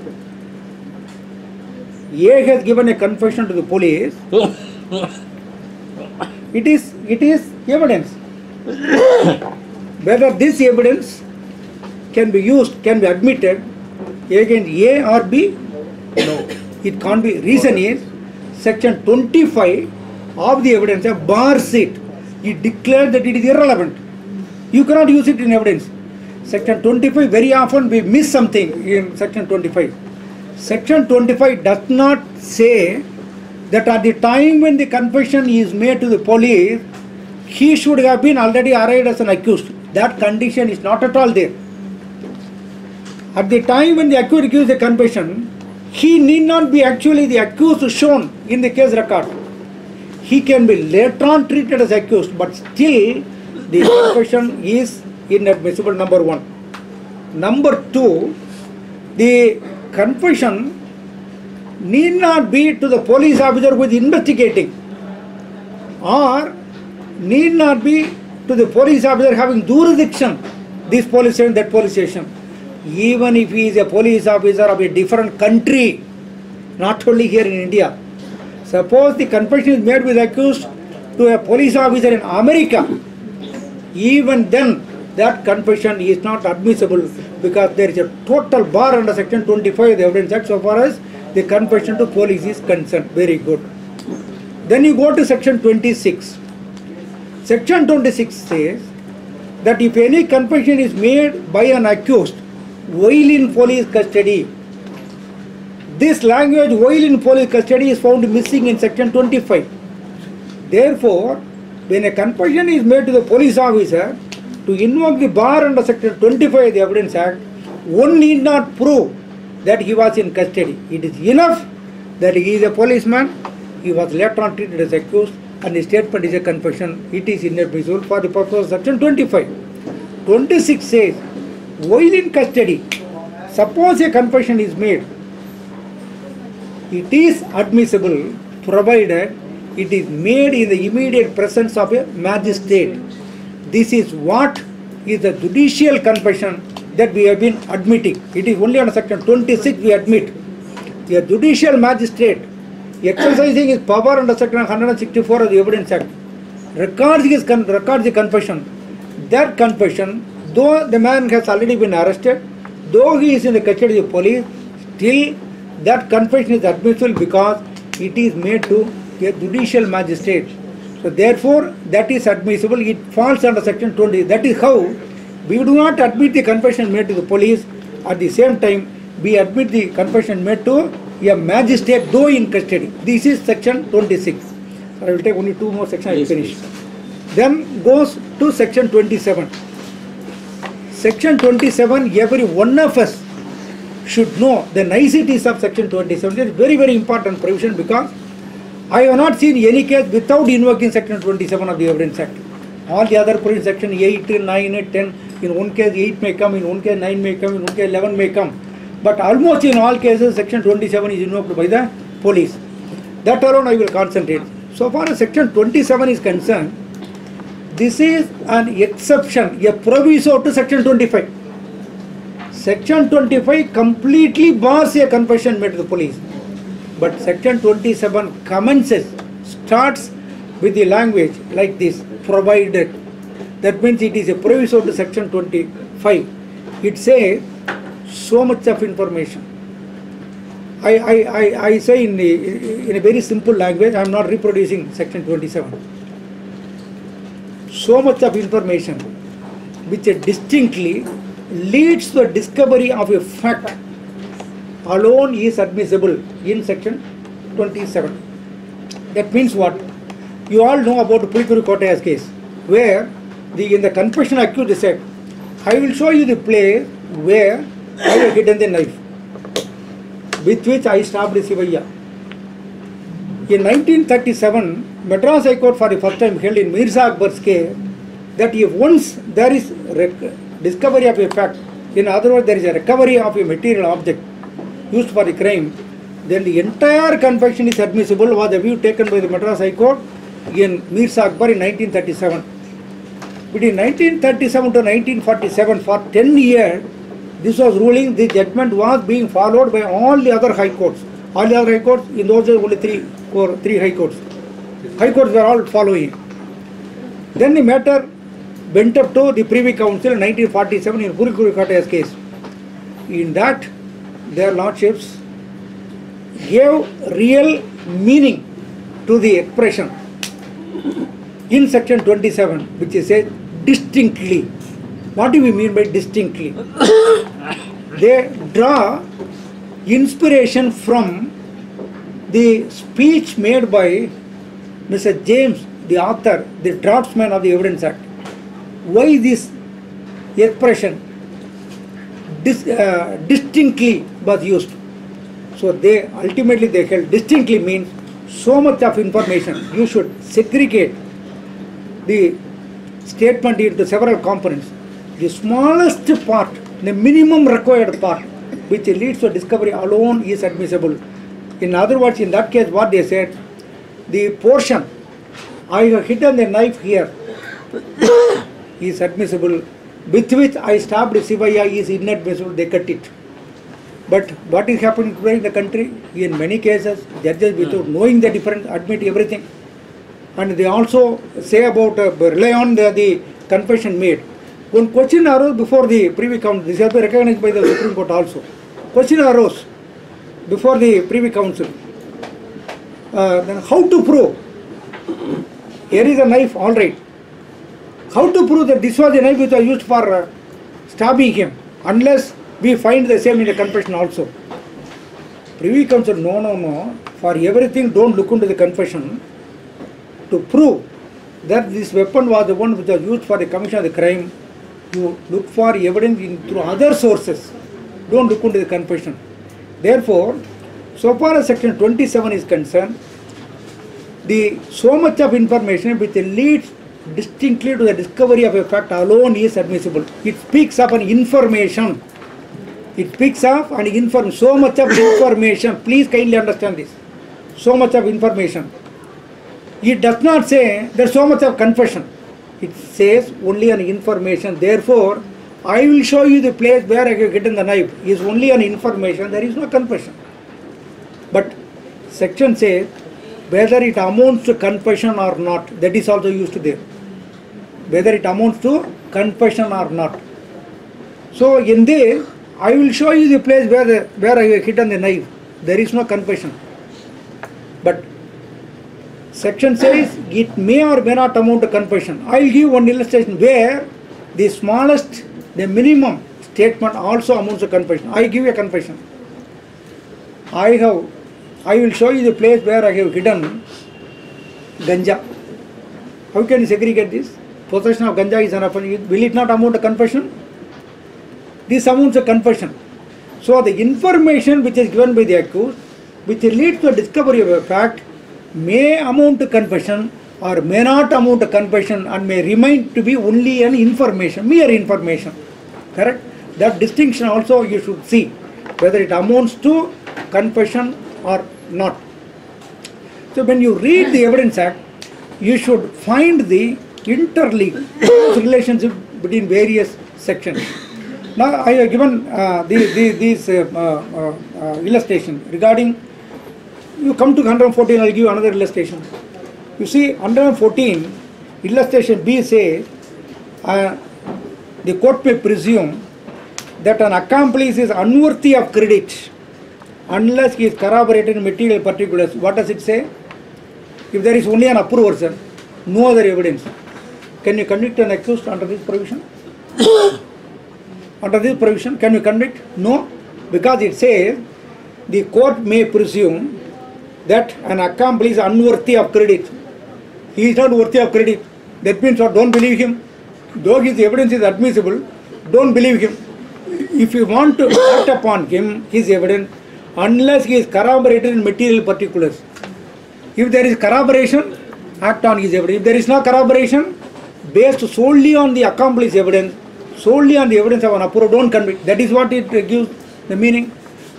A has given a confession to the police. It is it is evidence. Whether this evidence can be used, can be admitted against A or B? No. It can't be. Reason is section 25 of the evidence bars it. It declares that it is irrelevant. You cannot use it in evidence. Section 25, very often we miss something in section 25. Section 25 does not say that at the time when the confession is made to the police, he should have been already arraigned as an accused. That condition is not at all there. At the time when the accused gives a confession, he need not be actually the accused shown in the case record. He can be later on treated as accused, but still the confession is inadmissible, number one. Number two, the confession need not be to the police officer who is investigating or need not be to the police officer having jurisdiction, this police station, that police station. Even if he is a police officer of a different country, not only here in India. Suppose the confession is made with accused to a police officer in America, even then that confession is not admissible because there is a total bar under section 25 of the Evidence Act so far as the confession to police is concerned. Very good. Then you go to section 26. Section 26 says that if any confession is made by an accused while in police custody, this language while in police custody is found missing in section 25. Therefore, when a confession is made to the police officer to invoke the bar under section 25 of the Evidence Act, one need not prove that he was in custody. It is enough that he is a policeman, he was later on treated as accused, and the statement is a confession. It is inadmissible for the purpose of section 25. 26 says, while in custody, suppose a confession is made, it is admissible provided it is made in the immediate presence of a magistrate. This is what is the judicial confession that we have been admitting. It is only under section 26 we admit. A judicial magistrate exercising his power under section 164 of the Evidence Act records, his records the confession. That confession, though the man has already been arrested, though he is in the custody of the police, still that confession is admissible because it is made to a judicial magistrate. So therefore, that is admissible. It falls under section 20. That is how we do not admit the confession made to the police. At the same time, we admit the confession made to a magistrate though in custody. This is section 26. So I will take only two more sections. I will finish. Then goes to section 27. Section 27, every one of us should know the niceties of section 27. It is very, very important provision because I have not seen any case without invoking section 27 of the Evidence Act. All the other provisions, section 8, 9, 10, in one case 8 may come, in one case 9 may come, in one case 11 may come. But almost in all cases, section 27 is invoked by the police. That alone I will concentrate. So far as section 27 is concerned, this is an exception, a proviso to section 25. Section 25 completely bars a confession made to the police. But section 27 commences, starts with the language like this, provided. That means it is a proviso to section 25. It says so much of information. I, I, I, I say in, the, in a very simple language, I am not reproducing section 27 so much of information which distinctly leads to the discovery of a fact alone is admissible in section 27. That means what? You all know about Pulukuri Kottaya's case, where the in the confession accused said, I will show you the place where I have hidden the knife with which I stabbed Sivaya. In 1937, Madras High Court for the first time held in Mirza Akbar's case that if once there is discovery of a fact, in other words, there is a recovery of a material object used for the crime, then the entire confession is admissible was the view taken by the Madras High Court in Mirza Akbar in 1937. Between 1937 to 1947, for 10 years, this was ruling, the judgment was being followed by all the other high courts. All the other high courts, in those days only three or three high courts. High courts were all following. Then the matter went up to the Privy Council in 1947 in Pulukuri Kottaya's case. In that, their lordships gave real meaning to the expression in section 27, which is said distinctly. What do we mean by distinctly? they draw inspiration from the speech made by Mr. James, the author, the draftsman of the Evidence Act. Why this expression dis, uh, distinctly was used? So they ultimately they held distinctly means so much of information. You should segregate the statement into several components. The smallest part, the minimum required part, which leads to discovery alone is admissible. In other words, in that case, what they said, the portion, I have hidden the knife here, is admissible, with which I stabbed Sivaya is inadmissible, they cut it. But what is happening today in the country? In many cases, judges without knowing the difference admit everything. And they also say about, uh, rely on the, the confession made. One question arose before the Privy Council, this has been recognized by the Supreme Court also. Question arose before the Privy Council. Uh, then how to prove? Here is a knife, all right. How to prove that this was a knife which was used for uh, stabbing him, unless we find the same in the confession also. Privy Council, no, no, no. For everything, don't look into the confession. To prove that this weapon was the one which was used for the commission of the crime, you look for evidence in, through other sources. Don't look into the confession. Therefore, so far as section 27 is concerned, the so much of information which leads distinctly to the discovery of a fact alone is admissible. It speaks of an information. It speaks of an inform so much of information. Please kindly understand this. So much of information. It does not say there's so much of confession. It says only an information. Therefore, I will show you the place where I have gotten the knife. Is only an information. There is no confession. But section says whether it amounts to confession or not. That is also used there. Whether it amounts to confession or not. So in there, I will show you the place where the, where I have hidden the knife. There is no confession. But section says it may or may not amount to confession. I will give one illustration where the smallest, the minimum statement also amounts to confession. I give a confession. I have, I will show you the place where I have hidden ganja. How can you segregate this? Possession of ganja is an offense. Will it not amount to confession? This amounts to confession. So the information which is given by the accused, which leads to a discovery of a fact, may amount to confession or may not amount to confession and may remain to be only an information, mere information. Correct? That distinction also you should see whether it amounts to confession or not. So when you read the Evidence Act, you should find the interleague relationship between various sections. Now I have given uh, the, the, these uh, uh, uh, illustration regarding, you come to 114, I will give you another illustration. You see 114, illustration B says, uh, the court may presume that an accomplice is unworthy of credit unless he is corroborated in material particulars. What does it say? If there is only an approver, no other evidence. Can you convict an accused under this provision? under this provision, can you convict? No, because it says the court may presume that an accomplice is unworthy of credit. He is not worthy of credit. That means what? Don't believe him. Though his evidence is admissible, don't believe him. If you want to act upon him, his evidence, unless he is corroborated in material particulars. If there is corroboration, act on his evidence. If there is no corroboration, based solely on the accomplice evidence, solely on the evidence of an approved, don't convict. That is what it gives the meaning.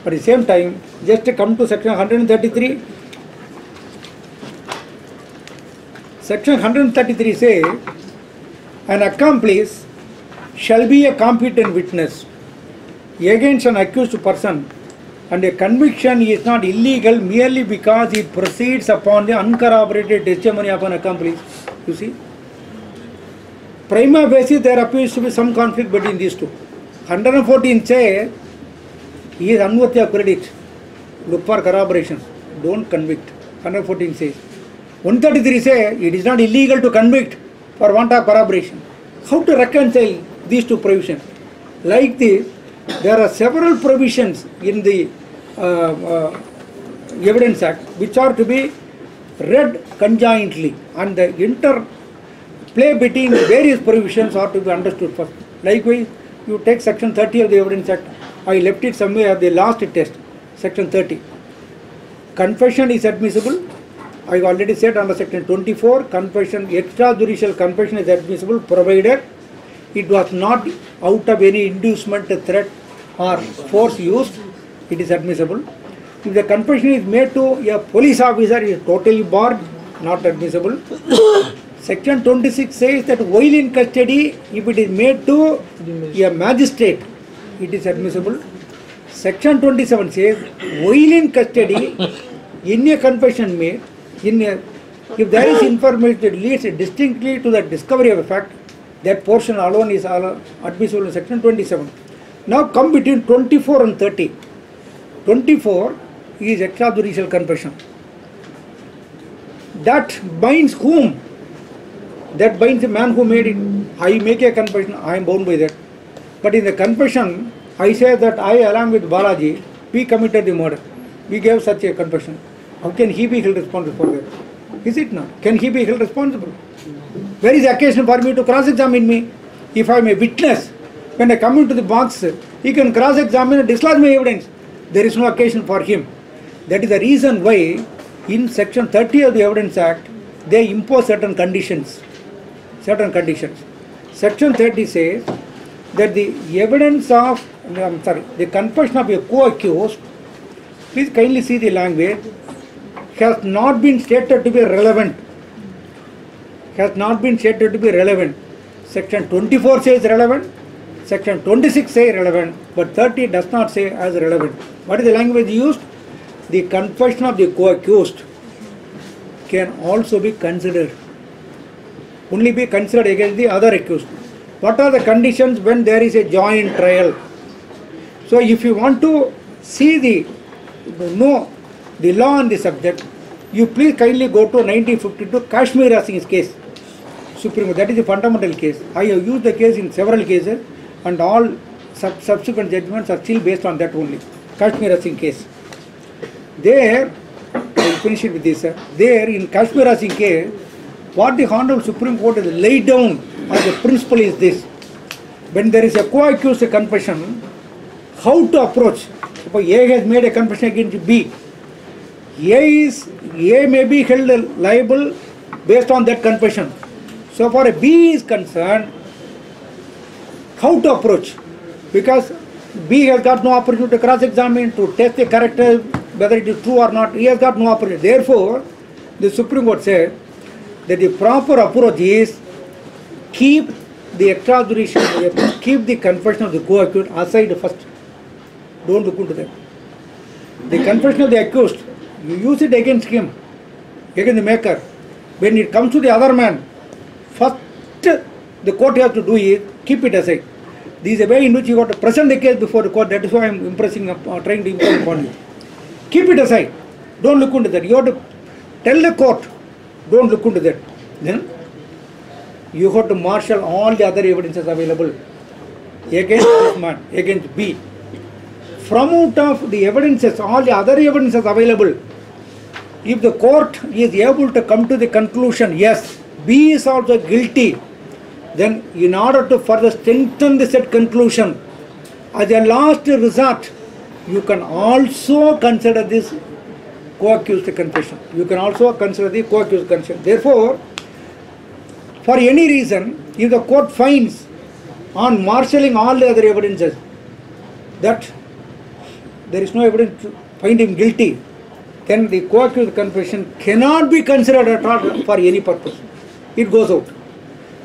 But at the same time, just come to section 133, section 133 says, an accomplice shall be a competent witness against an accused person and a conviction is not illegal merely because it proceeds upon the uncorroborated testimony of an accomplice. You see? Prima facie there appears to be some conflict between these two. 114 say he is unworthy of credit. Look for corroboration. Don't convict. 114 says. 133 say it is not illegal to convict for want of corroboration. How to reconcile these two provisions? Like this, there are several provisions in the uh, uh, Evidence Act which are to be read conjointly and the interplay between various provisions are to be understood first. Likewise, you take section 30 of the Evidence Act. I left it somewhere at the last test, section 30. Confession is admissible. I already said under section 24, confession, extrajudicial confession is admissible provided it was not out of any inducement, threat or force used, it is admissible. If the confession is made to a police officer, it is totally barred, not admissible. Section 26 says that while in custody, if it is made to a magistrate, it is admissible. Section 27 says, while in custody, in a confession made, in a, if there is information that leads distinctly to the discovery of a fact, that portion alone is admissible in section 27. Now come between 24 and 30. 24 is extrajudicial confession. That binds whom? That binds the man who made it. I make a confession, I am bound by that. But in the confession, I say that I, along with Balaji, we committed the murder. We gave such a confession. How can he be held responsible for that? Is it not? Can he be held responsible? Where is the occasion for me to cross-examine me? If I am a witness, when I come into the box, he can cross-examine and dislodge my evidence. There is no occasion for him. That is the reason why in section 30 of the Evidence Act, they impose certain conditions. Certain conditions. Section 30 says that the evidence of, I'm sorry, the confession of a co-accused, please kindly see the language, has not been stated to be relevant has not been stated to be relevant. Section 24 says relevant, section 26 say relevant, but 30 does not say as relevant. What is the language used? The confession of the co-accused can also be considered, only be considered against the other accused. What are the conditions when there is a joint trial? So if you want to see the, know the law on the subject, you please kindly go to 1952 Kashmir Singh's case. Supreme That is a fundamental case. I have used the case in several cases and all sub- subsequent judgments are still based on that only. Kashmir Singh case. There, I finish it with this. Sir. There in Kashmir Singh case, what the Honorable Supreme Court has laid down as a principle is this. When there is a co-accused confession, how to approach? Suppose A has made a confession against B. A is A may be held liable based on that confession. So far as B is concerned, how to approach? Because B has got no opportunity to cross-examine, to test the character, whether it is true or not. He has got no opportunity. Therefore, the Supreme Court said that the proper approach is keep the extrajudicial, keep the confession of the co-accused aside first. Don't look into that. The confession of the accused, you use it against him, against the maker. When it comes to the other man, first the court has to do is keep it aside. This is a way in which you got to present the case before the court. That is why I am impressing, uh, trying to impress upon you. Keep it aside. Don't look into that. You have to tell the court, don't look into that. Then you have to marshal all the other evidences available against this man, against B. From out of the evidences, all the other evidences available, if the court is able to come to the conclusion, yes, B is also guilty, then in order to further strengthen the said conclusion, as a last resort, you can also consider this co-accused confession. You can also consider the co-accused confession. Therefore, for any reason, if the court finds on marshalling all the other evidences that there is no evidence to find him guilty, then the co-accused confession cannot be considered at all for any purpose. It goes out.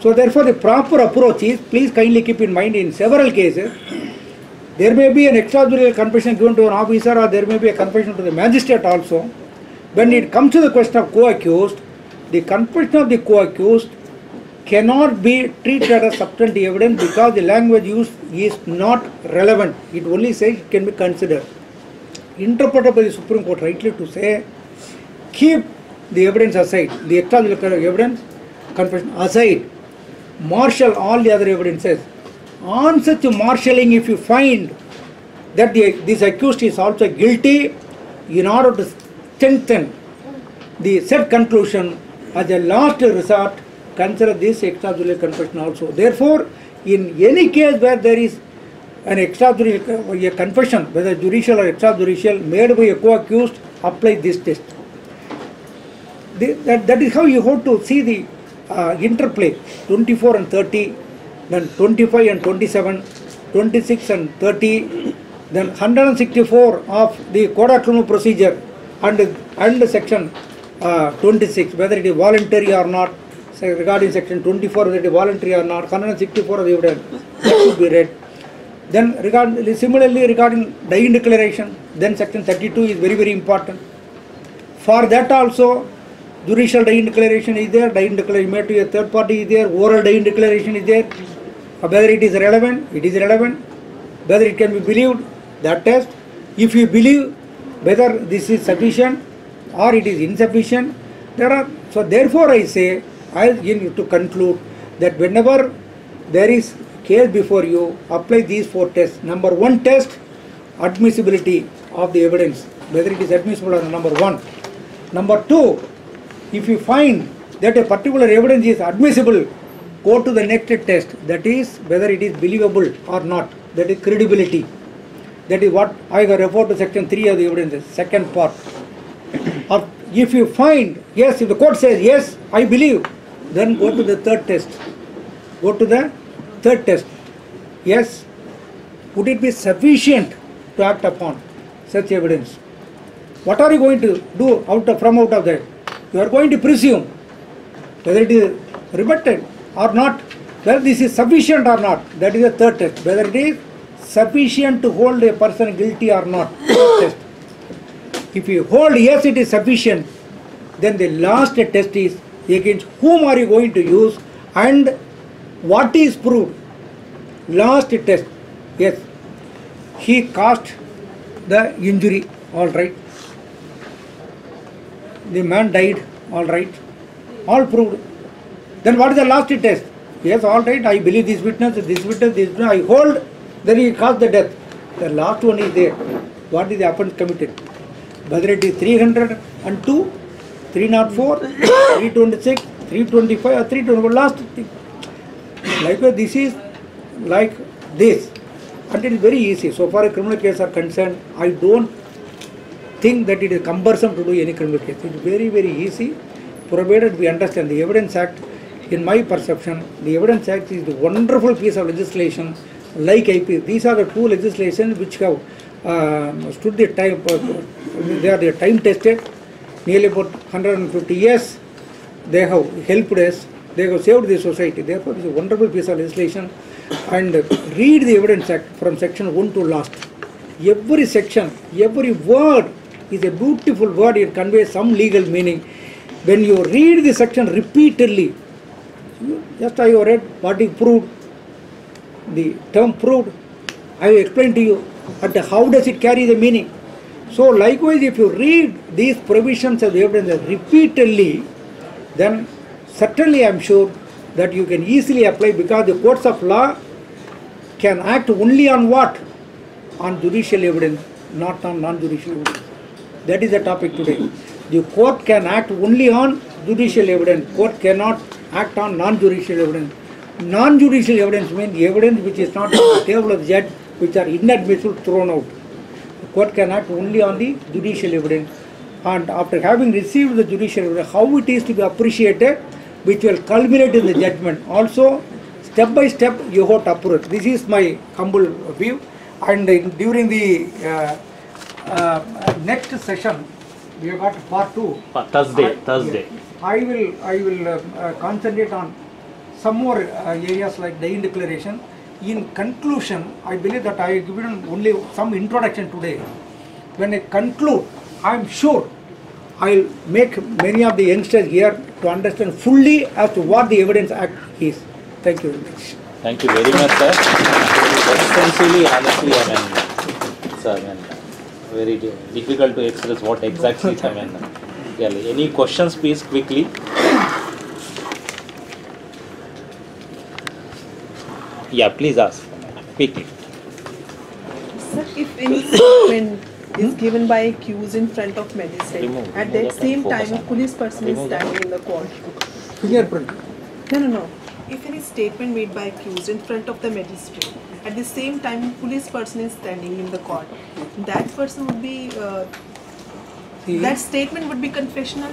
So therefore, the proper approach is, please kindly keep in mind, in several cases, there may be an extrajudicial confession given to an officer or there may be a confession to the magistrate also. When it comes to the question of co-accused, the confession of the co-accused cannot be treated as substantive evidence because the language used is not relevant. It only says it can be considered. Interpreted by the Supreme Court rightly to say, keep the evidence aside, the extrajudicial evidence, confession aside, marshal all the other evidences. On such marshalling, if you find that the, this accused is also guilty, in order to strengthen the said conclusion as a last resort, consider this extrajudicial confession also. Therefore, in any case where there is an extrajudicial a confession, whether judicial or extrajudicial, made by a co-accused, apply this test. The- that, that is how you have to see the uh, interplay 24 and 30 then 25 and 27 26 and 30 then 164 of the code criminal procedure and and section uh, 26 whether it is voluntary or not regarding section 24 whether it is voluntary or not 164 of the evidence that should be read then regard similarly regarding dying declaration then section 32 is very very important for that also, judicial dying declaration is there, dying declaration made to a third party is there, oral dying declaration is there. Whether it is relevant, it is relevant. Whether it can be believed, that test. If you believe whether this is sufficient or it is insufficient, there are, so therefore I say, I to conclude that whenever there is case before you, apply these four tests. Number one test, admissibility of the evidence, whether it is admissible or not, number one. Number two, if you find that a particular evidence is admissible, go to the next test, that is whether it is believable or not, that is credibility. That is what I referred to section 3 of the evidence, second part. Or if you find, yes, if the court says, yes, I believe, then go to the third test. Go to the third test. Yes, would it be sufficient to act upon such evidence? What are you going to do out of, from out of that? You are going to presume whether it is rebutted or not, whether this is sufficient or not. That is the third test. Whether it is sufficient to hold a person guilty or not. Test. If you hold yes, it is sufficient, then the last test is against whom are you going to use and what is proved. Last test, yes, he caused the injury, all right. The man died, all right. All proved. Then what is the last test? Yes, all right, I believe this witness, this witness, this witness, I hold, then he caused the death. The last one is there. What is the offense committed? Whether it is 302, 304, 326, 325 or 324, last thing. Likewise, this is like this. And it is very easy. So far as criminal cases are concerned, I don't think that it is cumbersome to do any criminal case. It is very, very easy, provided we understand the Evidence Act. In my perception, the Evidence Act is a wonderful piece of legislation like IP. These are the two legislations which have uh, stood the time, uh, they are the time tested, nearly about 150 years. They have helped us, they have saved the society. Therefore, it is a wonderful piece of legislation. And read the Evidence Act from section 1 to last. Every section, every word is a beautiful word, it conveys some legal meaning. When you read the section repeatedly, just I have read what is proved, the term proved, I have explained to you, but how does it carry the meaning? So likewise, if you read these provisions of the evidence repeatedly, then certainly I am sure that you can easily apply because the courts of law can act only on what? On judicial evidence, not on non-judicial evidence. That is the topic today. The court can act only on judicial evidence. Court cannot act on non-judicial evidence. Non-judicial evidence means evidence which is not on the table of the judge, which are inadmissible thrown out. The court can act only on the judicial evidence. And after having received the judicial evidence, how it is to be appreciated, which will culminate in the judgment. Also, step by step, you have to approach. This is my humble view. And in- during the uh, uh, next session, we have got part two. Thursday, I- Thursday. I will, I will uh, uh, concentrate on some more uh, areas like the in declaration. In conclusion, I believe that I have given only some introduction today. When I conclude, I am sure I will make many of the youngsters here to understand fully as to what the Evidence Act is. Thank you very much. Thank you very much, sir. Extensively, honestly, I mean, it's, I mean, very difficult to express what exactly, I mean, really. Any questions, please, quickly? Yeah, please ask, quickly. Sir, if any statement is given by accused in front of magistrate, at that that same time, a police person is standing in the court. Fingerprint. No, no, no. If any statement made by accused in front of the magistrate, at the same time, a police person is standing in the court, that person would be, uh, that statement would be confessional?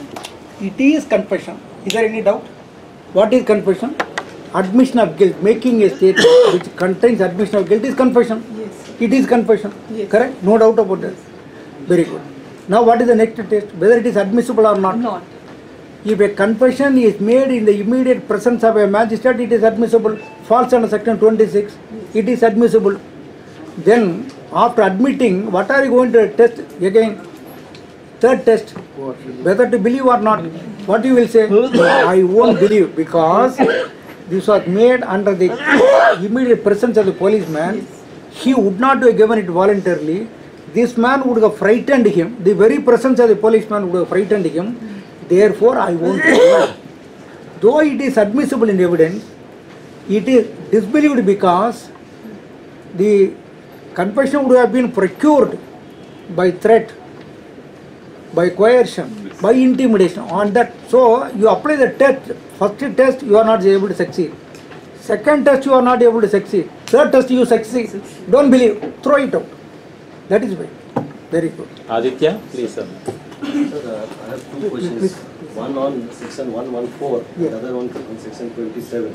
it is confession. Is there any doubt? What is confession? Admission of guilt, making a statement which contains admission of guilt is confession. Yes. It is confession. Yes. Correct? No doubt about that. Very good. Now what is the next test? Whether it is admissible or not. Not. If a confession is made in the immediate presence of a magistrate, it is admissible. False under section 26, it is admissible. Then, after admitting, what are you going to test again? Third test, whether to believe or not. What you will say? I won't believe because this was made under the immediate presence of the policeman. He would not have given it voluntarily. This man would have frightened him. The very presence of the policeman would have frightened him. Therefore, I won't. Though it is admissible in evidence, it is disbelieved because the confession would have been procured by threat, by coercion, by intimidation. On that, so you apply the test. First test, you are not able to succeed. Second test, you are not able to succeed. Third test, you succeed. Don't believe. Throw it out. That is why. Very good. Aditya, please, sir. Sir, uh, I have two questions. One on section one one four, Yeah. the other one on section twenty-seven.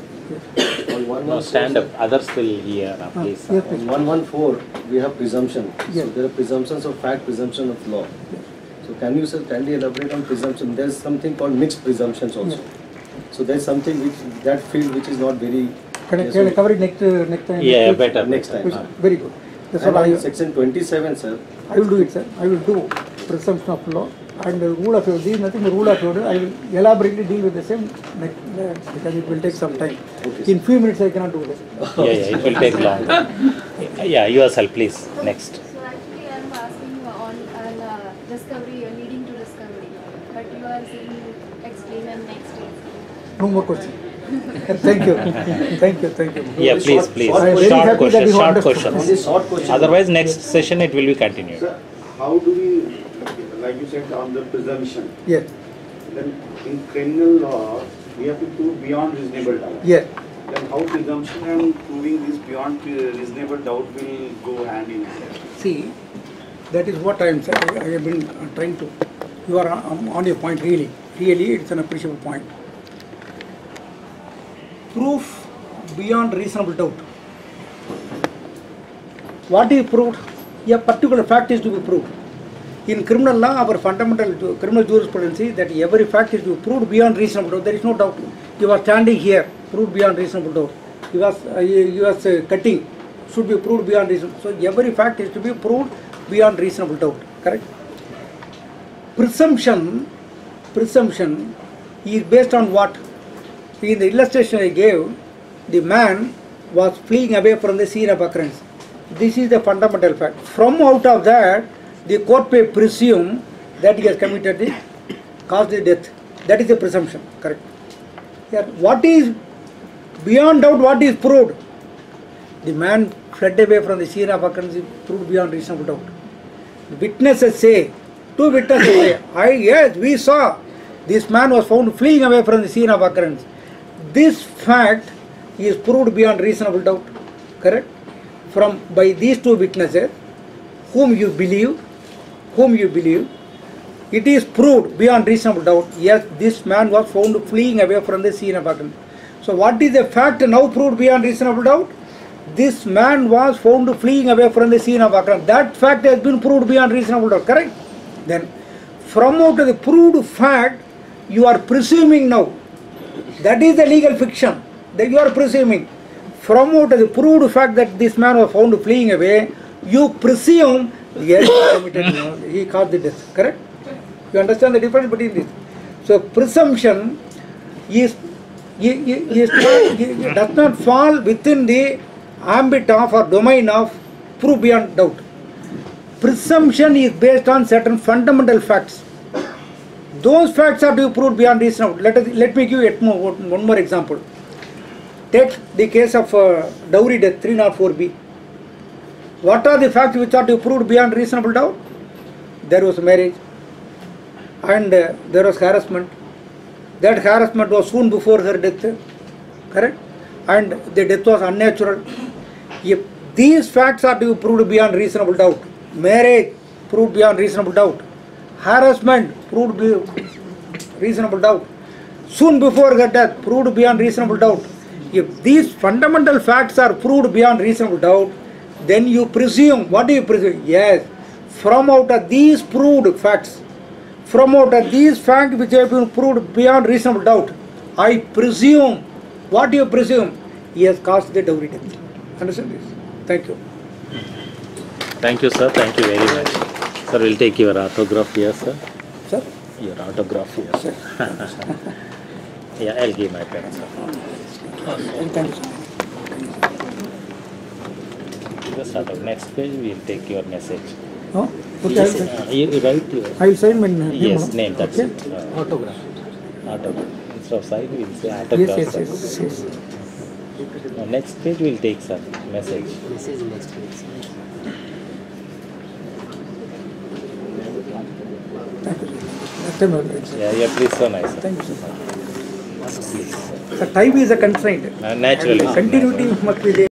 On one No, stand up, others will hear, uh, Ah, please. yes, On please. one one four, we have presumption. Yes. So there are presumptions of fact, presumption of law. So can you, sir, kindly elaborate on presumption? There's something called mixed presumptions also. So there's something which, that field which is not very. Can I, Yes, can I cover it next, uh, next time? Yeah, please? better. Next better. time. Uh, Very good. That's And what I, on section twenty-seven, sir, I will do it, sir. I will do presumption of law and the rule of evidence. There is nothing the rule of evidence. I will elaborately deal with the same next, uh, because it will take some time. Okay, In few minutes, I cannot do that. Yeah, yeah, it will take long. Yeah, yourself, please, next. So actually I am asking on, on uh, discovery, uh, leading to discovery, but you are saying explain and next day. No more questions. Thank you. Thank you, thank you. Yeah, please, short- please. short I am Short questions, short questions. short question. Otherwise, next session it will be continued. Sir, how do we, like you said, on the presumption, Yes, then in criminal law, we have to prove beyond reasonable doubt. yes. Then how presumption and proving this beyond uh, reasonable doubt will go hand in hand? See, that is what I am saying. I have been trying to. You are on on your point, really. Really, it's an appreciable point. Proof beyond reasonable doubt. What is proved? A particular fact is to be proved. In criminal law, our fundamental criminal jurisprudence is that every fact is to be proved beyond reasonable doubt. There is no doubt. You are standing here, proved beyond reasonable doubt. You was, uh, you you was uh, cutting, should be proved beyond reasonable. So every fact is to be proved beyond reasonable doubt. Correct? Presumption, presumption is based on what? In the illustration I gave, the man was fleeing away from the scene of occurrence. This is the fundamental fact. From out of that, the court may presume that he has committed the caused the death. That is the presumption. Correct. Yeah. What is beyond doubt? What is proved? The man fled away from the scene of occurrence is proved beyond reasonable doubt. The Witnesses say, two witnesses say, I yes, we saw this man was found fleeing away from the scene of occurrence. This fact is proved beyond reasonable doubt. Correct? From by these two witnesses, whom you believe, whom you believe, it is proved beyond reasonable doubt. Yes, this man was found fleeing away from the scene of accident. So, what is the fact now proved beyond reasonable doubt? This man was found fleeing away from the scene of accident. That fact has been proved beyond reasonable doubt. Correct? Then, from out of the proved fact, you are presuming now. That is the legal fiction that you are presuming. From out of the proved fact that this man was found fleeing away, you presume yes, he caused the death. Correct? You understand the difference between this? So presumption is, is, is is- does not fall within the ambit of or domain of proof beyond doubt. Presumption is based on certain fundamental facts. Those facts are to be proved beyond reasonable. Let us let me give you more, one more example. Take the case of uh, dowry death 304B. What are the facts which are to be proved beyond reasonable doubt? There was marriage and uh, there was harassment. That harassment was soon before her death, correct? And the death was unnatural. If these facts are to be proved beyond reasonable doubt, marriage proved beyond reasonable doubt, harassment proved be reasonable doubt, soon before her death proved beyond reasonable doubt. If these fundamental facts are proved beyond reasonable doubt, then you presume, what do you presume? Yes, from out of these proved facts, from out of these facts which have been proved beyond reasonable doubt, I presume, what do you presume? He has caused the dowry death. Understand this? Thank you. Thank you, sir. Thank you very much. Sir, we'll take your autograph here, sir. Sir? Your autograph here, sir. yeah, I'll give my pen, sir. Thank you, sir. Just out of next page, we'll take your message. Oh, okay, Yes, I'll, uh, you, you write your I will sign my name. yes no? name. That's Okay? it. Uh, Autograph. autograph. Instead of sign, we'll say autograph. yes, sir. yes, yes. Uh, next page, we'll take sir message. Message next week. You, sir. Next time I will write, sir. Yeah, yeah. Please, so nice. Sir. Thank you, sir. Please. The time is a constraint. Uh, naturally. Continuity must be there.